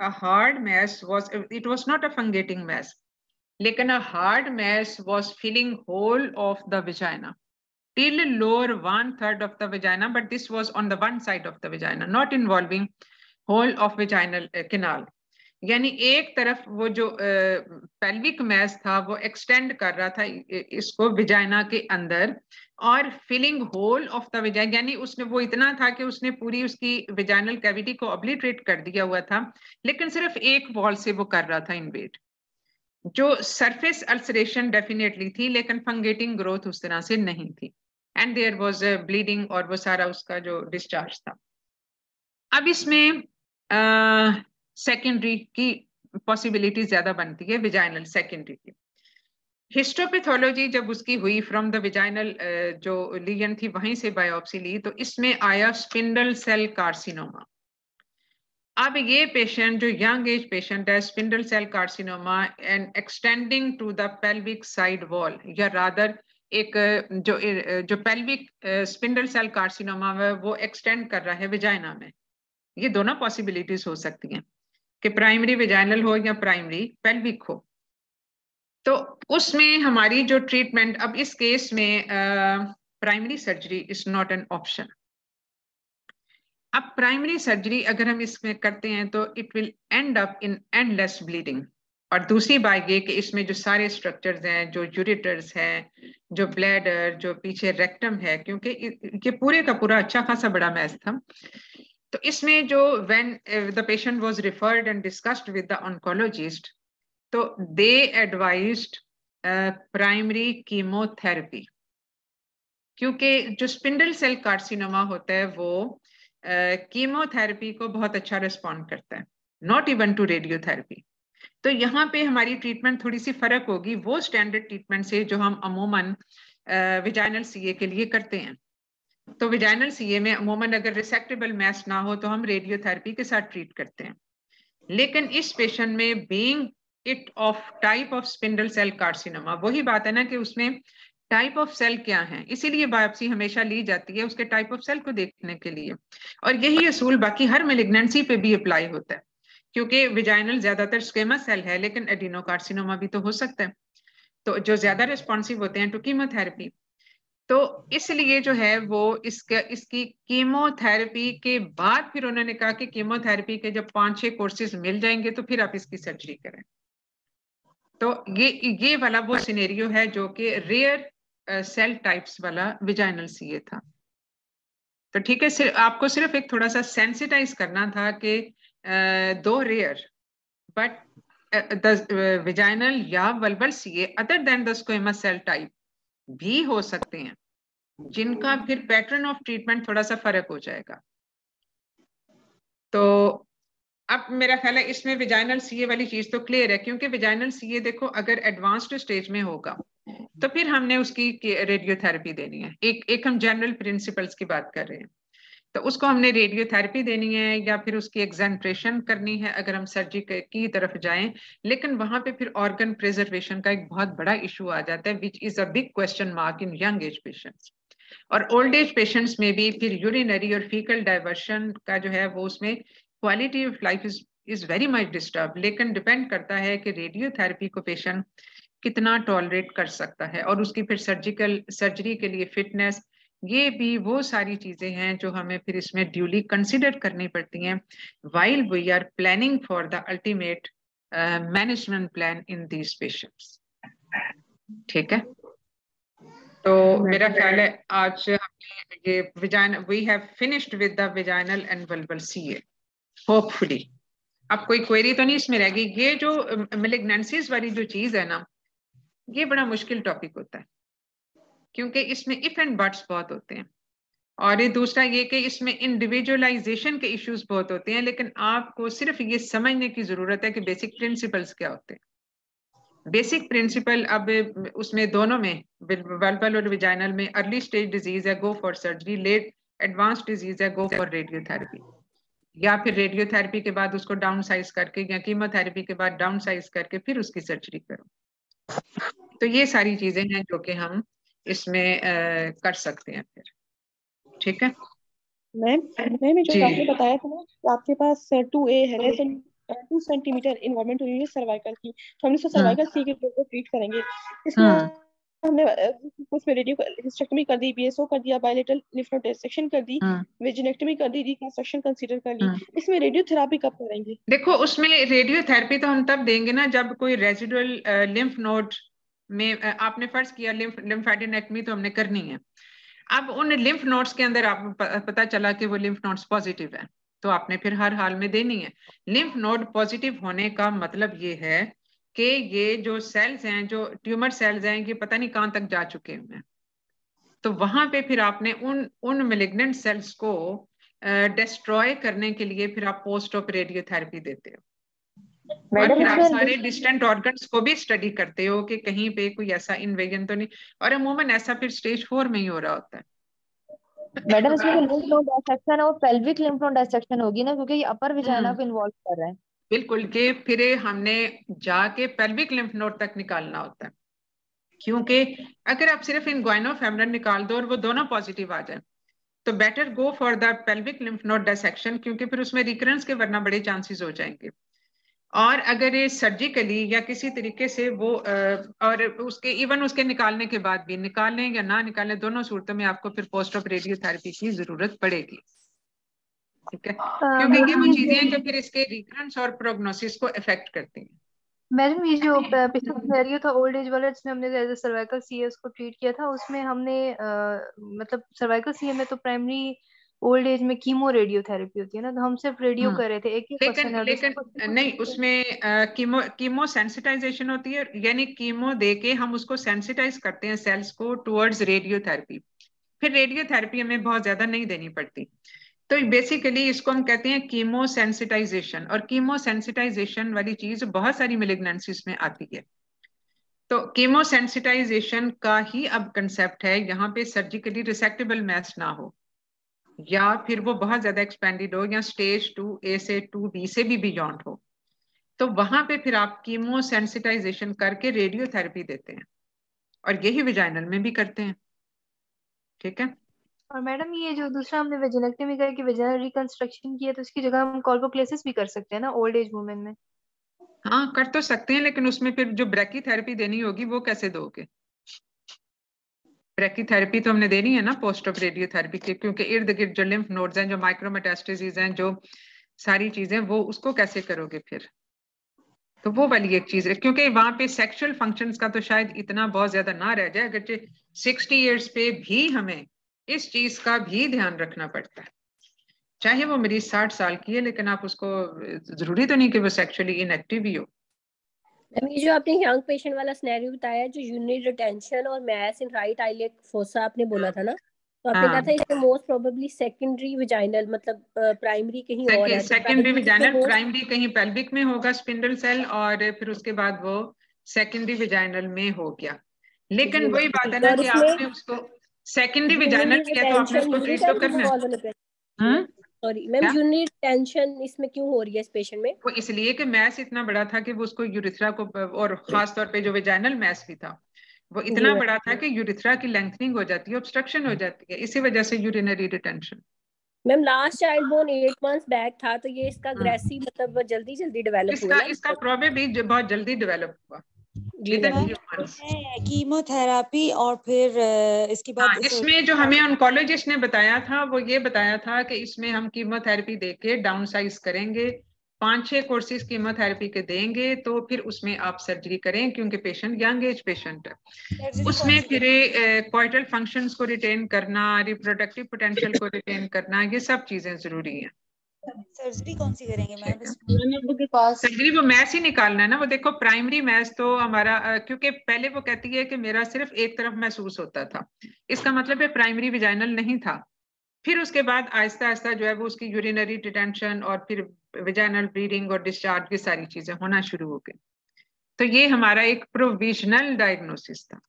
a hard mass was it was not a fungating mass लेकिन a hard mass was filling whole of the vagina till lower one third of the vagina but this was on the one side of the vagina not involving whole of vaginal canal यानी एक तरफ़ वो जो pelvic mess था, वो extend कर रहा था इसको विजाइना के अंदर, और filling whole of the vagina यानी उसने, वो इतना था कि उसने पूरी उसकी विजाइनल कैविटी को ऑब्लिट्रेट कर दिया हुआ था, लेकिन सिर्फ़ एक वॉल से वो कर रहा था इन्वेट जो सरफेस अल्सरेशन डेफिनेटली थी, लेकिन फंगेटिंग ग्रोथ उस तरह से नहीं थी। एंड देयर वॉज़ ब्लीडिंग और वो सारा उसका जो डिस्चार्ज था। अब इसमें सेकेंडरी की पॉसिबिलिटी ज़्यादा बनती है विजाइनल सेकेंडरी की। हिस्टोपैथोलॉजी जब उसकी हुई फ्रॉम द विजाइनल जो लीजन थी, वहीं से बायोप्सी ली तो इसमें आया स्पिंडल सेल कार्सिनोमा अब ये पेशेंट जो यंग एज पेशेंट है spindle cell carcinoma and extending to the pelvic side wall या रादर एक, जो जो पेल्विक स्पिंडल सेल कार्सिनोमा है, वो एक्सटेंड कर रहा है विजाइना में। ये दोनों पॉसिबिलिटीज हो सकती हैं। कि प्राइमरी विजाइनल हो या प्राइमरी पेल्विक हो तो उसमें हमारी जो ट्रीटमेंट अब इस केस में primary surgery is not an option अब प्राइमरी सर्जरी अगर हम इसमें करते हैं तो it will end up in endless bleeding और दूसरी बात ये कि इसमें जो सारे स्ट्रक्चर्स हैं, जो यूरिटर्स हैं, जो ब्लैडर जो पीछे रेक्टम है, क्योंकि ये पूरे का पूरा अच्छा खासा बड़ा मैच था। तो इसमें जो when the patient was referred and discussed with the oncologist तो दे एडवाइज्ड प्राइमरी कीमोथेरेपी क्योंकि जो स्पिंडल सेल कार्सिनोमा होता है वो कीमोथेरेपी uh, को बहुत अच्छा रिस्पॉन्ड करता है नॉट इवन टू रेडियोथेरेपी तो यहाँ पे हमारी ट्रीटमेंट थोड़ी सी फ़र्क होगी वो स्टैंडर्ड ट्रीटमेंट से जो हम अमूमन विजाइनल सीए के लिए करते हैं। तो विजाइनल सीए में अमूमन अगर रिसेक्टेबल मैस ना हो तो हम रेडियोथेरेपी के साथ ट्रीट करते हैं। लेकिन इस पेशेंट में being it of type of spindle cell carcinoma वही बात है ना कि उसमें टाइप ऑफ़ सेल क्या है? इसीलिए बायोप्सी हमेशा ली जाती है उसके टाइप ऑफ़ सेल को देखने के लिए। और यही असूल बाकी हर मेलिग्नेंसी पे भी अप्लाई होता है, क्योंकि विजाइनल ज़्यादातर स्केमस सेल है, लेकिन एडिनोकार्सिनोमा भी तो हो सकता है। तो जो ज़्यादा रिस्पॉन्सिव होते हैं टू कीमोथेरेपी तो इसलिए जो है वो इसके, इसकी कीमोथेरेपी के बाद फिर उन्होंने कहा कि कीमोथेरेपी के जब पाँच छह कोर्सेज मिल जाएँगे तो फिर आप इसकी सर्जरी करें। तो ये ये वाला वो सिनेरियो है जो कि रेयर सेल टाइप्स वाला विजाइनल सीए था। तो ठीक है, सिर्फ़, आपको सिर्फ़ एक थोड़ा सा सेंसिटाइज करना था कि दो रेयर बट विजाइनल या वल्बल CA other than the squamous cell type भी हो सकते हैं जिनका फिर पैटर्न ऑफ़ ट्रीटमेंट थोड़ा सा फ़र्क हो जाएगा। तो अब मेरा ख्याल है इसमें विजाइनल सीए वाली चीज़ तो क्लियर है क्योंकि विजाइनल सीए देखो अगर एडवांस्ड स्टेज में होगा तो फिर हमने उसकी रेडियोथेरेपी देनी है। एक एक हम जनरल प्रिंसिपल्स की बात कर रहे हैं। तो उसको हमने रेडियोथेरेपी देनी है या फिर उसकी एग्जेंट्रेशन करनी है अगर हम सर्जरी की तरफ़ जाएँ। लेकिन वहाँ पे फिर ऑर्गन प्रिजर्वेशन का एक बहुत बड़ा इशू आ जाता है which is a big question mark in young age patients और ओल्ड एज पेशेंट्स में भी फिर यूरिनरी और फीकल डाइवर्शन का जो है वो उसमें quality of life is is very much disturb लेकिन डिपेंड करता है कि रेडियोथेरेपी को पेशेंट कितना टॉलरेट कर सकता है और उसकी फिर सर्जिकल सर्जरी के लिए फिटनेस ये भी वो सारी चीज़ें हैं जो हमें फिर इसमें ड्यूली कंसिडर करनी पड़ती हैं while we are planning for the ultimate management plan in these patients ठीक है? तो मेरा ख्याल है आज हमने ये vagina we have finished with the vaginal and वल्बल CA hopefully अब कोई क्वेरी तो नहीं इसमें रहेगी। ये जो मिलिग्नेंसीज वाली जो चीज़ है ना, ये बड़ा मुश्किल टॉपिक होता है। क्योंकि इसमें इफ़ एंड बट्स बहुत होते हैं। और ये दूसरा ये कि इसमें इंडिविजुअलाइजेशन के इश्यूज़ बहुत होते हैं, लेकिन आपको सिर्फ़ ये समझने की ज़रूरत है कि बेसिक प्रिंसिपल्स क्या होते हैं। बेसिक प्रिंसिपल अब उसमें दोनों में वल्बल और विजाइनल में अर्ली स्टेज डिज़ीज़ है go for surgery late advance disease है गो फॉर रेडियोथेरेपी या फिर रेडियोथेरेपी के बाद उसको डाउन साइज़ करके या कीमोथेरेपी के बाद डाउन साइज़ करके फिर उसकी सर्जरी करो। तो ये सारी चीज़ें हैं जो कि हम इसमें आ, कर सकते हैं फिर। ठीक है? मैम मैम जो आपने बताया था ना आपके पास टू ए है टू सेंटीमीटर इन्वॉल्वमेंट हुई है सर्वाइकल की तो हम इसको सर्वाइकल सी के को ट्रीट करेंगे। इसमें हाँ। हमने उसमें रेडियो हिस्टेक्टमी कर दी बीएसओ कर दिया बायोलेटरल लिम्फ नोड डिसेक्शन कर दी वेजिनेक्टमी हाँ। कर दी रिकंस्ट्रक्शन कंसीडर कर ली। हाँ। इसमें रेडियोथेरेपी कब करेंगे? देखो उसमें रेडियोथेरेपी तो हम तब देंगे ना जब कोई रेजिडुअल लिम्फ नोड में आपने फ़र्ज़ किया लिम्फ लिम्फेडिनेक्टमी तो हमने करनी है। अब उन लिम्फ नोड्स के अंदर आप पता चला कि वो लिम्फ नोड्स पॉजिटिव है तो आपने फिर हर हाल में देनी है। लिम्फ नोड पॉजिटिव होने का मतलब ये है कि ये जो सेल्स हैं, जो ट्यूमर सेल्स हैं, ये पता नहीं कहाँ तक जा चुके हैं। तो वहाँ पे फिर आपने उन उन मेलिग्नेंट सेल्स को डिस्ट्रॉय करने के लिए फिर आप पोस्ट ऑप रेडियोथेरेपी देते हो। और फिर आप सारे डिस्टेंट ऑर्गन्स को भी स्टडी करते हो कि कहीं पे कोई ऐसा इन्वेजन तो नहीं। और अमूमन ऐसा फिर स्टेज फोर में ही हो रहा होता है। मैडम इसमें लिम्फ नोड डायसेक्शन है वो पेल्विक लिम्फ नोड डायसेक्शन होगी ना क्योंकि ये अपर विजाइना हम्म। को इन्वॉल्व कर रहा है। बिल्कुल के फिर हमने जाके पेल्विक लिम्फ नोड तक निकालना होता है। क्योंकि अगर आप सिर्फ़ इन ग्वाइनोफेमरन निकाल दो और वो दोनों पॉजिटिव आ जाए तो better go for the pelvic lymph node dissection क्योंकि फिर उसमें रिकरेंस के वरना बड़े चांसेस हो जाएँगे। और अगर ये सर्जिकली या किसी तरीके से वो और उसके इवन उसके निकालने के बाद भी निकालें या ना निकालें दोनों सूरतों में आपको फिर पोस्ट ऑफ़ रेडियोथेरेपी की ज़रूरत पड़ेगी। ठीक है? क्योंकि ये वो चीज़ें हैं जो फिर इसके रिकरेंस और प्रोग्नोसिस को इफ़ेक्ट करती हैं। मैडम ये जो पिछला सिनेरियो था ओल्ड एज वाला जिसमें हमने एज सर्वाइकल सीएस को ट्रीट किया था उसमें हमने आ, मतलब सर्वाइकल सीए में तो प्राइमरी ओल्ड एज में कीमो रेडियोथेरेपी होती है ना तो हम सिर्फ़ रेडियो कर रहे थे एक ही लेकिन लेकिन नहीं उसमें कीमो कीमो सेंसिटाइजेशन होती है यानी कीमो दे के हम उसको सेंसिटाइज करते हैं सेल्स को टुवर्ड्स रेडियोथेरेपी फिर रेडियोथेरेपी हमें बहुत ज़्यादा नहीं देनी पड़ती। तो बेसिकली इसको हम कहते हैं कीमो सेंसिटाइजेशन और कीमो सेंसिटाइजेशन वाली चीज़ बहुत सारी मिलिग्नेंसीज में आती है। तो कीमो सेंसिटाइजेशन का ही अब कंसेप्ट है यहाँ पे सर्जिकली रिसेक्टेबल मैस ना हो। या फिर वो बहुत ज़्यादा एक्सपेंडेड हो या स्टेज टू ए से टू बी से भी बियॉन्ड हो तो वहाँ पे फिर आप कीमो सेंसिटाइजेशन करके रेडियोथेरेपी देते हैं। और यही विजाइनल में भी करते हैं। ठीक है? और मैडम ये जो दूसरा हमने वेजिनेक्टमी का कि वेजिनल रिकंस्ट्रक्शन किया तो इसकी जगह हम कॉल्पोक्लेसिस भी कर सकते हैं ना ओल्ड एज वुमेन में? हाँ कर तो सकते हैं लेकिन उसमें फिर जो ब्रेकी थेरेपी देनी होगी वो कैसे दोगे? ब्रेकी थेरेपी तो हमने देनी है ना पोस्ट ऑफ़ रेडियोथेरेपी के, क्योंकि इर्द गिर्द जो लिम्फ नोड्स हैं, जो माइक्रोमेटास्टेसिस हैं, जो सारी चीज़ें, वो उसको कैसे करोगे फिर? तो वो वाली एक चीज़ है, क्योंकि वहाँ पे सेक्सुअल फ़ंक्शंस का तो शायद इतना बहुत ज़्यादा ना रह जाए अगर सिक्सटी ईयर्स पे भी हमें इस चीज़ का भी ध्यान रखना पड़ता है। चाहे वो मरीज़ साठ साल की है, लेकिन आप उसको, ज़रूरी तो नहीं कि वो सेक्सुअली इनएक्टिव ही हो। ये जो आपने यंग पेशेंट वाला सिनेरियो बताया जो यूनिट रिटेंशन और mass in right iliac fossa आपने बोला था ना तो आपने कहा हाँ। था इसमें मोस्ट प्रोबेबली सेकेंडरी विजाइनल मतलब प्राइमरी कहीं और है सेकेंडरी विजाइनल प्राइमरी कहीं पेल्विक में होगा स्पिंडल सेल और फिर उसके बाद वो सेकेंडरी विजाइनल में हो गया। लेकिन वही बात है ना कि आपने उसको सेकेंडरी विजाइनल किया तो आपने उसको ट्रीट तो करना है। सॉरी मैम यूनिट टेंशन इसमें क्यों हो रही है इस पेशेंट में? वो इसलिए कि मैस इतना बड़ा था कि वो उसको यूरिथ्रा को और खास तौर पे जो विजाइनल मैस भी था वो इतना बड़ा था कि यूरिथ्रा की लेंथनिंग हो जाती है ऑब्स्ट्रक्शन हो जाती है इसी वजह से urinary retention ma'am last child born eight months back था तो ये इसका अग्रेसिव हाँ। मतलब जल्दी जल्दी डेवलप हुआ इसका प्रोबेबली बहुत जल्दी डेवलप हुआ। कीमोथेरापी और फिर इसके बाद हाँ, इसमें जो हमें ऑनकोलॉजिस्ट ने बताया था वो ये बताया था कि इसमें हम कीमोथेरेपी देके डाउन साइज़ करेंगे। पाँच छह कोर्सेज कीमोथेरेपी के देंगे तो फिर उसमें आप सर्जरी करें क्योंकि पेशेंट यंग एज पेशेंट है। उसमें फिर क्वाइटल फ़ंक्शंस को रिटेन करना रिप्रोडक्टिव पोटेंशियल को रिटेन करना ये सब चीज़ें ज़रूरी हैं। सर्जरी कौन सी करेंगे? मैम सर्जरी वो मैस ही निकालना है ना वो देखो प्राइमरी मैस तो हमारा क्योंकि पहले वो कहती है कि मेरा सिर्फ़ एक तरफ़ महसूस होता था। इसका मतलब है प्राइमरी विजाइनल नहीं था। फिर उसके बाद आहिस्ता आहिस्ता जो है वो उसकी यूरिनरी डिटेंशन और फिर विजाइनल ब्लीडिंग और डिस्चार्ज की सारी चीज़ें होना शुरू हो गई। तो ये हमारा एक प्रोविजनल डायग्नोसिस था।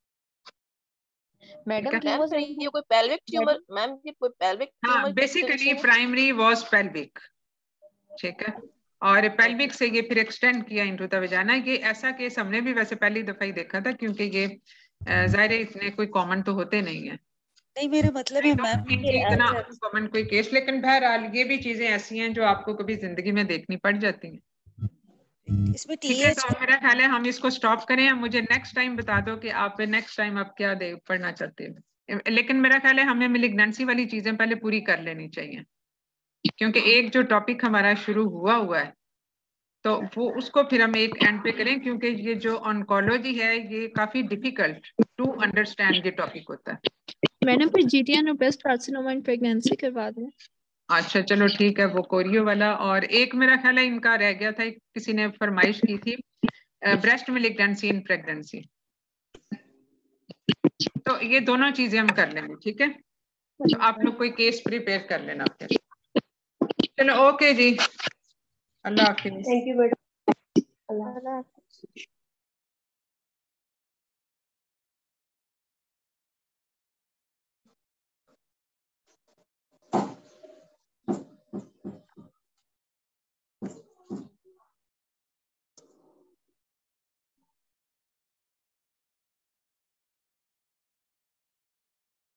मैडम ये कोई पेल्विक ट्यूमर मैम ये कोई पेल्विक हाँ बेसिकली प्राइमरी वाज पेल्विक ठीक है? और पेल्विक से ये फिर एक्सटेंड किया इनटू द वजाना ये ऐसा केस हमने भी वैसे पहली दफ़ा ही देखा था क्योंकि ये ज़ाहिर इतने कोई कॉमन तो होते नहीं है। नहीं मेरा मतलब है मैम इतना कॉमन कोई केस लेकिन बहरहाल ये भी चीज़ें ऐसी हैं जो आपको कभी ज़िंदगी में देखनी पड़ जाती हैं। इसमें टीएच तो मेरा ख्याल है हम इसको स्टॉप करें। मुझे नेक्स्ट टाइम बता दो कि आप नेक्स्ट टाइम आप क्या दे पढ़ना चाहते हैं। लेकिन मेरा ख्याल है हमें मिलिग्नेंसी वाली चीज़ें पहले पूरी कर लेनी चाहिए। क्योंकि एक जो टॉपिक हमारा शुरू हुआ हुआ है तो वो उसको फिर हम एक एंड पे करें क्योंकि ये जो ऑनकोलॉजी है ये काफ़ी डिफ़िकल्ट टू अंडरस्टैंड ये टॉपिक होता है। मैडम फिर जीटीएन और ब्रेस्ट कार्सिनोमा इन प्रेगनेंसी करवा दें। अच्छा चलो ठीक है, वो कोरियो वाला। और एक मेरा ख्याल है, इनका रह गया था किसी ने फरमाइश की थी ब्रेस्ट मिलिग्रेंसी इन प्रेगनेंसी तो ये दोनों चीज़ें हम कर लेंगे, ठीक है? तो आप लोग कोई केस प्रिपेयर कर लेना फिर। चलो ओके जी। अल्लाह हाफिज। Thank you